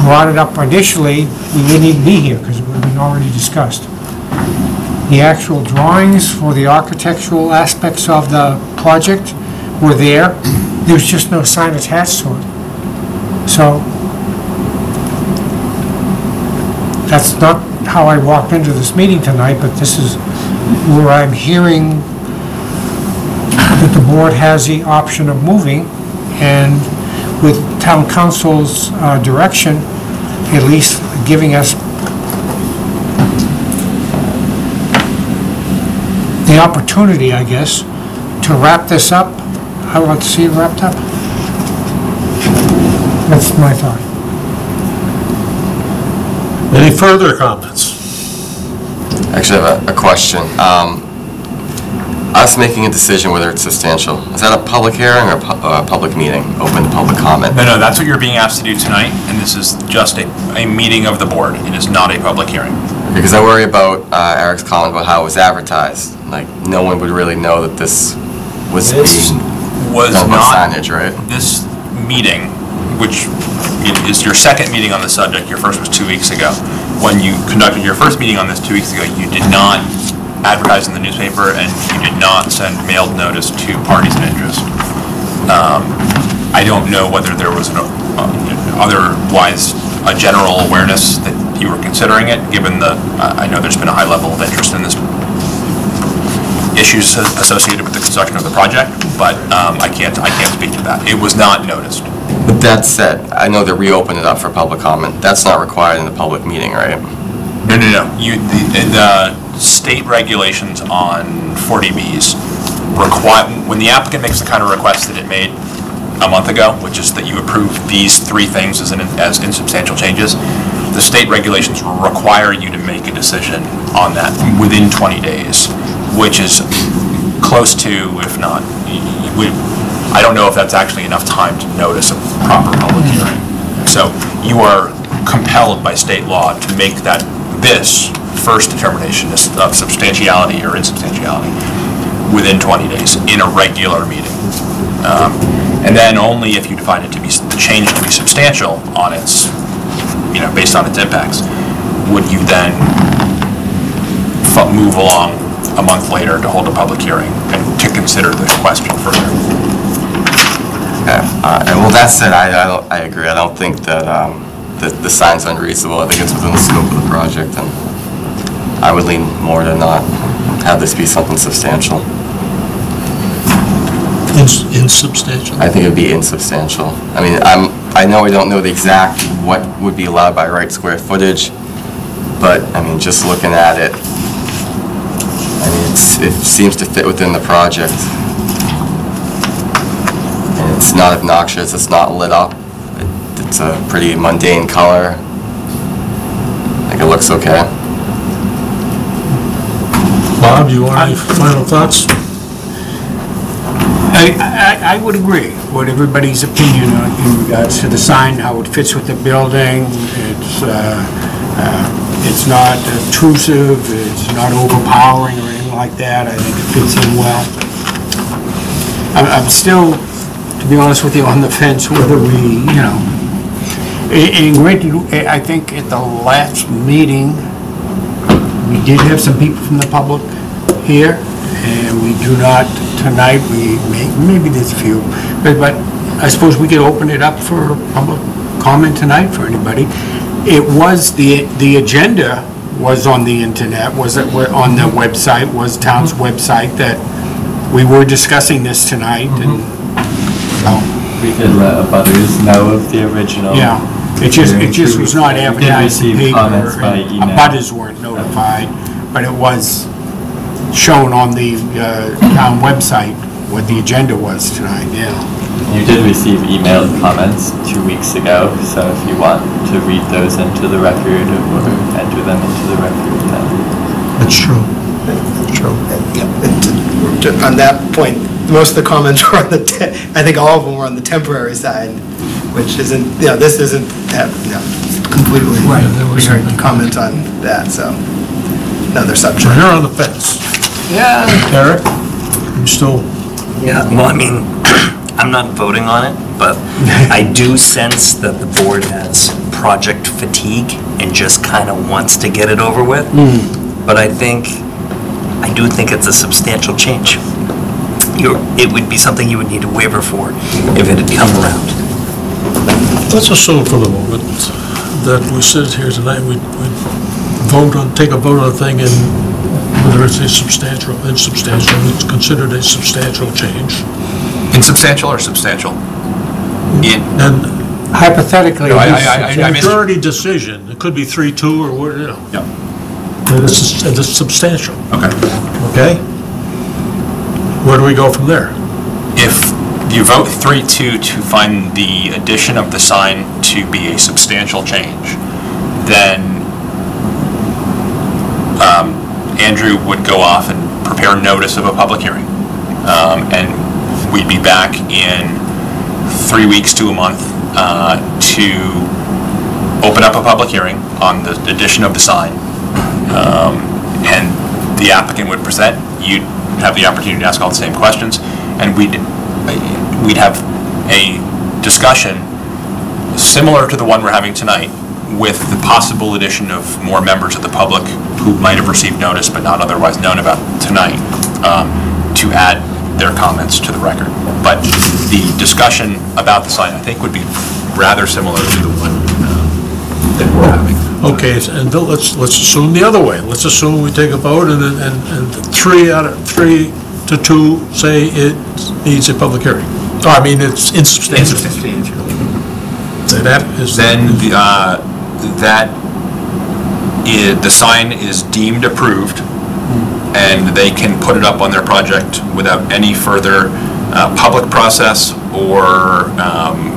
brought it up initially, we wouldn't even be here because it would have been already discussed. The actual drawings for the architectural aspects of the project were there. There's just no sign attached to it. So that's not how I walked into this meeting tonight, but this is where I'm hearing that the board has the option of moving, and with town council's uh, direction, at least giving us the opportunity, I guess, to wrap this up. I like to see it wrapped up. That's my thought. Any further comments? Actually, I have a, a question. Um, us making a decision whether it's substantial, is that a public hearing or a, pu- or a public meeting, open to public comment? No, no, that's what you're being asked to do tonight, and this is just a, a meeting of the board. It is not a public hearing. Because I worry about uh, Eric's comment about how it was advertised. Like, no one would really know that this was This being Was done by not, signage, right? this meeting, which is your second meeting on the subject, your first was two weeks ago. When you conducted your first meeting on this two weeks ago, you did not advertise in the newspaper, and you did not send mailed notice to parties of interest. Um, I don't know whether there was an, uh, otherwise, a general awareness that you were considering it, given the, I I know there's been a high level of interest in this issues associated with the construction of the project, but um, I can't, I can't speak to that. It was not noticed. But that said, I know they reopened it up for public comment. That's not required in the public meeting, right? No, no, no. You, the, the state regulations on 40Bs require, when the applicant makes the kind of request that it made a month ago, which is that you approve these three things as, in- as insubstantial changes, the state regulations require you to make a decision on that within 20 days, which is close to, if not, I don't know if that's actually enough time to notice a proper public hearing. So you are compelled by state law to make that, this first determination of substantiality or insubstantiality within 20 days in a regular meeting. Um, And then only if you define it to be, the change to be substantial on its, you know, based on its impacts, would you then move along a month later to hold a public hearing and to consider the question further. Yeah, uh, and well, that said, I, I I agree, I don't think that, um, the, the sign's unreasonable, I think it's within the scope of the project, and I would lean more to not have this be something substantial. Ins- Insubstantial. I think it'd be insubstantial. I mean, I'm, I know we don't know the exact what would be allowed by right square footage, but, I mean, just looking at it, I mean, it's, it seems to fit within the project. And it's not obnoxious, it's not lit up, It- it's a pretty mundane color. I think it looks okay. Bob, you want any final thoughts? I, I, I would agree with everybody's opinion on, in regards to the sign, how it fits with the building. It's, uh, uh, it's not intrusive, it's not overpowering or anything like that. I think it fits in well. I'm, I'm still, to be honest with you, on the fence whether we, you know, in, in granted, I think at the last meeting, we did have some people from the public here, and we do not, tonight, we, may- maybe there's a few, but but I suppose we could open it up for public comment tonight for anybody. It was, the, the agenda was on the internet, was it, were on the website, was town's website, that we were discussing this tonight, and, mm-hmm. So, We did let abutters know of the original. yeah. It just, it just was not We did advertised in receive paper. comments by and email. Abutters weren't notified, but it was shown on the uh, town website what the agenda was tonight, yeah. You did receive emailed comments two weeks ago, so if you want to read those into the record or enter them into the record, then That's true. True. Ju- On that point, most of the comments were on the, te- I think all of them were on the temporary side, which isn't, you know, this isn't, have, you know, completely different comment on that, so, another So subject. you're on the fence. Yeah. Eric, you still, Yeah, well, I mean, I'm not voting on it, but I do sense that the board has project fatigue and just kind of wants to get it over with. Hmm. But I think, I do think it's a substantial change. You're, it would be something you would need a waiver for if it had come around. let's assume for the moment that we sit here tonight, we we vote on, take a vote on a thing and whether it's a substantial, or insubstantial, it's considered a substantial change. Insubstantial or substantial? In, And Hypothetically, No, I- this- I- it's a I missed- majority decision. It could be three-two or, what, you know. Yep. And It's, it's substantial, okay. okay? Where do we go from there? If you vote 3-2 to find the addition of the sign to be a substantial change, then um, Andrew would go off and prepare notice of a public hearing. Um, And we'd be back in three weeks to a month uh, to open up a public hearing on the addition of the sign. Um, And the applicant would present, you'd have the opportunity to ask all the same questions, and we'd, we'd have a discussion similar to the one we're having tonight, with the possible addition of more members of the public who might have received notice but not otherwise known about tonight, um, to add their comments to the record. But the discussion about the sign, I think, would be rather similar to the one that we're having. Okay, and let's, let's assume the other way. Let's assume we take a vote and, and, and three out of, three to two say it needs a public hearing. Oh, I mean, it's insubstantial. Then That is. Then, the, uh, that, i- the sign is deemed approved, and they can put it up on their project without any further uh, public process or um,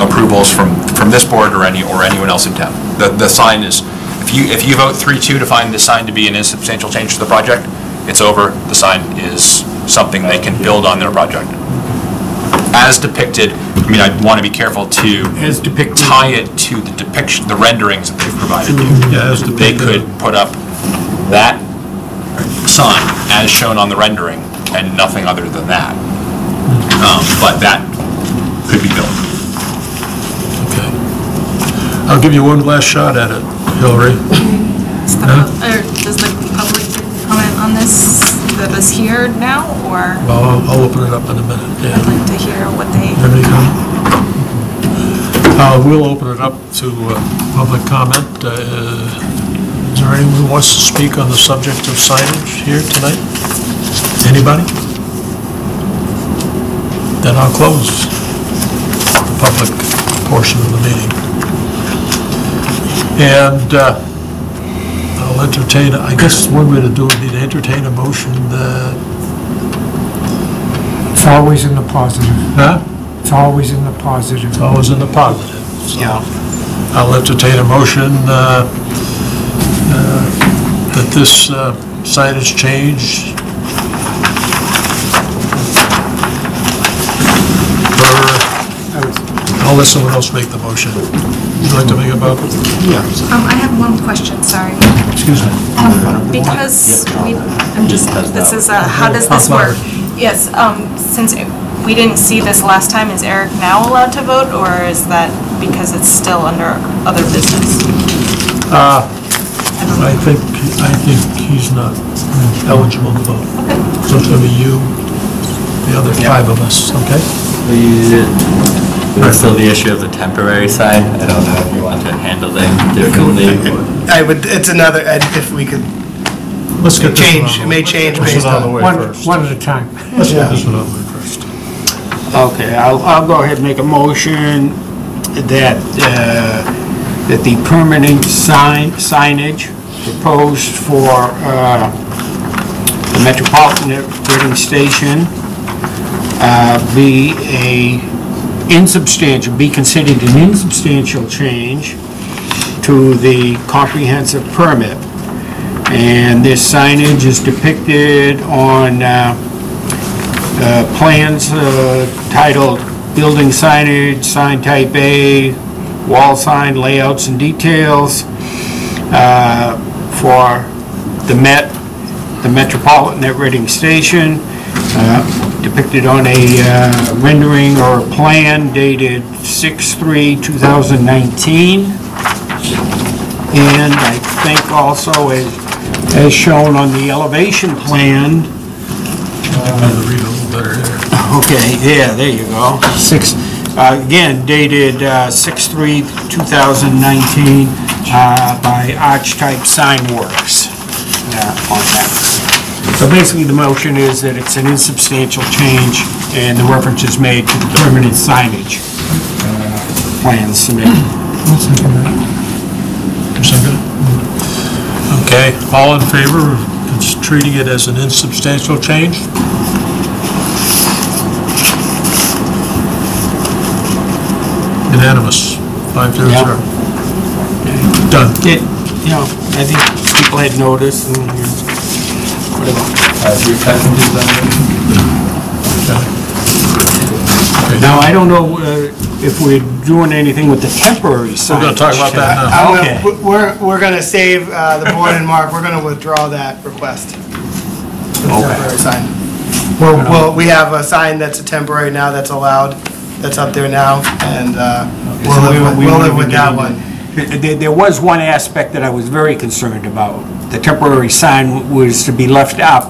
approvals from, from this board or any, or anyone else in town. The, the sign is, if you, if you vote 3-2 to find this sign to be an insubstantial change to the project, it's over, the sign is something they can build on their project. As depicted, I mean, I want to be careful to As depicted. tie it to the depiction, the renderings that they've provided you. Yeah, as They depicted. could put up that sign as shown on the rendering and nothing other than that. Um, But that could be built. I'll give you one last shot at it, Hillary. Is the Huh? pub- or Does the public comment on this that is here now, or Well, I'll- I'll open it up in a minute, yeah. I'd like to hear what they, Everybody come? Uh, We'll open it up to uh, public comment. Uh, Is there anyone who wants to speak on the subject of signage here tonight? Anybody? Then I'll close the public portion of the meeting. And uh, I'll entertain, I guess one way to do it, would be to entertain a motion that, It's always in the positive. huh? It's always in the positive. Always in the positive. So Yeah. I'll entertain a motion uh, uh, that this uh, signage change for, I'll let someone else make the motion. Would you like to make a motion? um, I have one question, sorry. Excuse me. Because we, I'm just, this is, uh, how does this work? Yes, um, since we didn't see this last time, is Eric now allowed to vote, or is that because it's still under other business? Uh, I think, I think he's not eligible to vote. So it's gonna be you, the other five of us, okay? There's still the issue of the temporary sign. I don't know if you want to handle them differently. or- I would, it's another, Ed, if we could Let's get this one change, out it of may change this based one out the on. way One, first. one at a time. Let's get this one out of the way first. Okay, I'll, I'll go ahead and make a motion that, uh, that the permanent sign, signage proposed for, uh, the Metropolitan Reading Station, uh, be a insubstantial, be considered an insubstantial change to the comprehensive permit. And this signage is depicted on, uh, uh, plans titled Building Signage, Sign Type A, Wall Sign Layouts and Details uh, for the Met, the Metropolitan at Reading Station, uh, depicted on a uh, rendering or a plan dated 6/3/2019. And I think also as as shown on the elevation plan, I'm read a little better. Okay, yeah, there you go. Six, uh, again dated uh, 6/3/2019 uh, by Arch Type Sign Works uh, on that. So basically, the motion is that it's an insubstantial change, and the reference is made to the permanent signage uh, plans submitted. Second? Okay, all in favor of it's treating it as an insubstantial change? Unanimous, five zero Yeah. zero. Done. It, you know, I think people had noticed and, you know, whatever. Have you seconded that? Okay, Now, I don't know uh, if we're doing anything with the temporary sign. We're gonna talk about that now. I'm Okay. gonna- We're, we're gonna save, uh, the board and Mark, we're gonna withdraw that request. for the temporary sign. Well, well, we have a sign that's a temporary now that's allowed, that's up there now, and, uh, we'll So live, with- we we'll live with that one. There, there was one aspect that I was very concerned about. The temporary sign was to be left up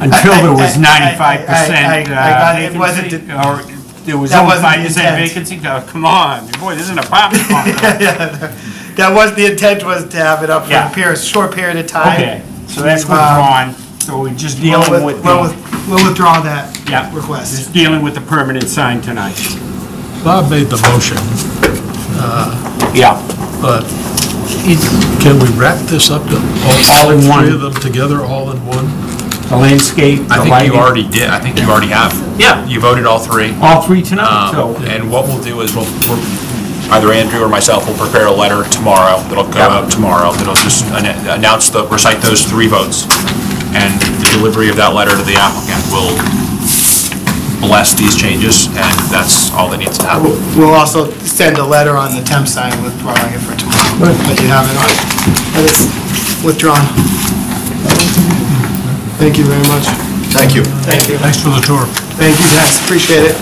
until there was I- I- I- ninety-five I- I- percent I it. It wasn't vacancy. the- Or there was That only wasn't the five percent intent. vacancy? Oh, Come on, boy, this is an apartment complex. That was, the intent was to have it up for Yeah. a period, short period of time. Okay, so that's We've, um, withdrawn, so we're just We'll dealing with- with We'll, the, with- we'll withdraw that yeah, request. just dealing with the permanent sign tonight. Bob made the motion, Yeah. but can we wrap this up, all All in one. three of them together, all in one? The landscape, I think lighting. you already did, I think you already have. Yeah. You voted all three. All three tonight, Um, so. And what we'll do is we'll, we're- either Andrew or myself will prepare a letter tomorrow, that'll go out tomorrow, that'll just anna- announce the, recite those three votes. And the delivery of that letter to the applicant will bless these changes, and that's all that needs to happen. We'll also send a letter on the temp sign withdrawing it for tomorrow, but you have it on, and it's withdrawn. Thank you very much. Thank you. Thank you. Thanks for the tour. Thank you, guys, appreciate it.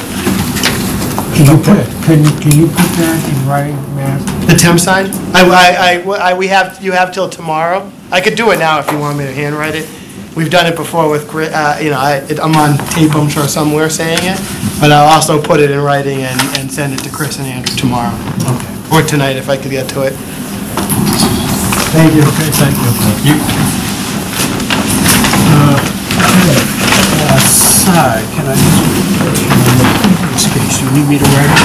Can you put, can, can you put that in writing, Matt? The temp sign? I, I, I- I, we have, you have till tomorrow. I could do it now if you want me to handwrite it. We've done it before with, Chri- uh, you know, I, it- I'm on tape, I'm sure somewhere saying it, but I'll also put it in writing and, and send it to Chris and Andrew tomorrow. Okay. Or tonight if I could get to it. Thank you. Okay, thank you. Side, can I, space, you need me to write it?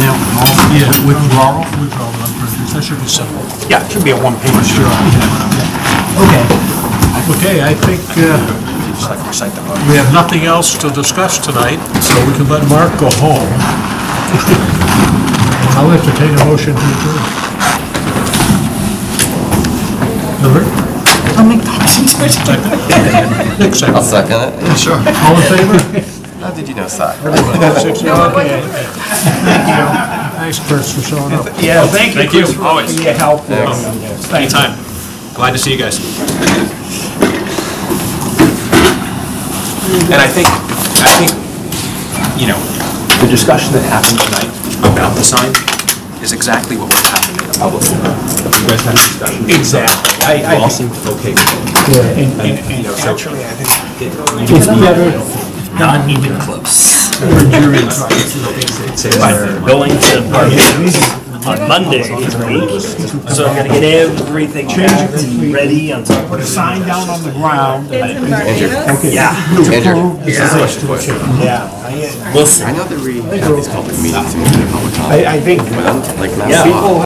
Yeah, withdrawal? Withdrawal, I'm pretty- that should be simple. Yeah, it should be a one-page. Story. Okay. Okay, I think uh, we have nothing else to discuss tonight, so we can let Mark go home. I'll entertain a motion to adjourn. I'll make the motion to Nick, second. I'll second it. Sure. All in favor? How did you know, Si? Six, okay. Thanks, Chris, for showing up. Yeah, thank you. Thank you, Chris, for always. your help. Anytime. Glad to see you guys. And I think, I think, you know, the discussion that happened tonight about the sign is exactly what would happen in the public forum. You guys had a discussion. Exactly. I, You I all think, seemed okay with it. and, and, You and know, so- actually, I think it's better. Not even close. for jury trials. But going to Barbados on Monday this week, so I'm gonna get everything back and ready on top Put a sign down on the ground. Yeah, Andrew, this is a question. For you. Yeah. I- we'll see. I know that we have these public meetings and we do public comment, I, I think. But I'm, like, not Yeah. people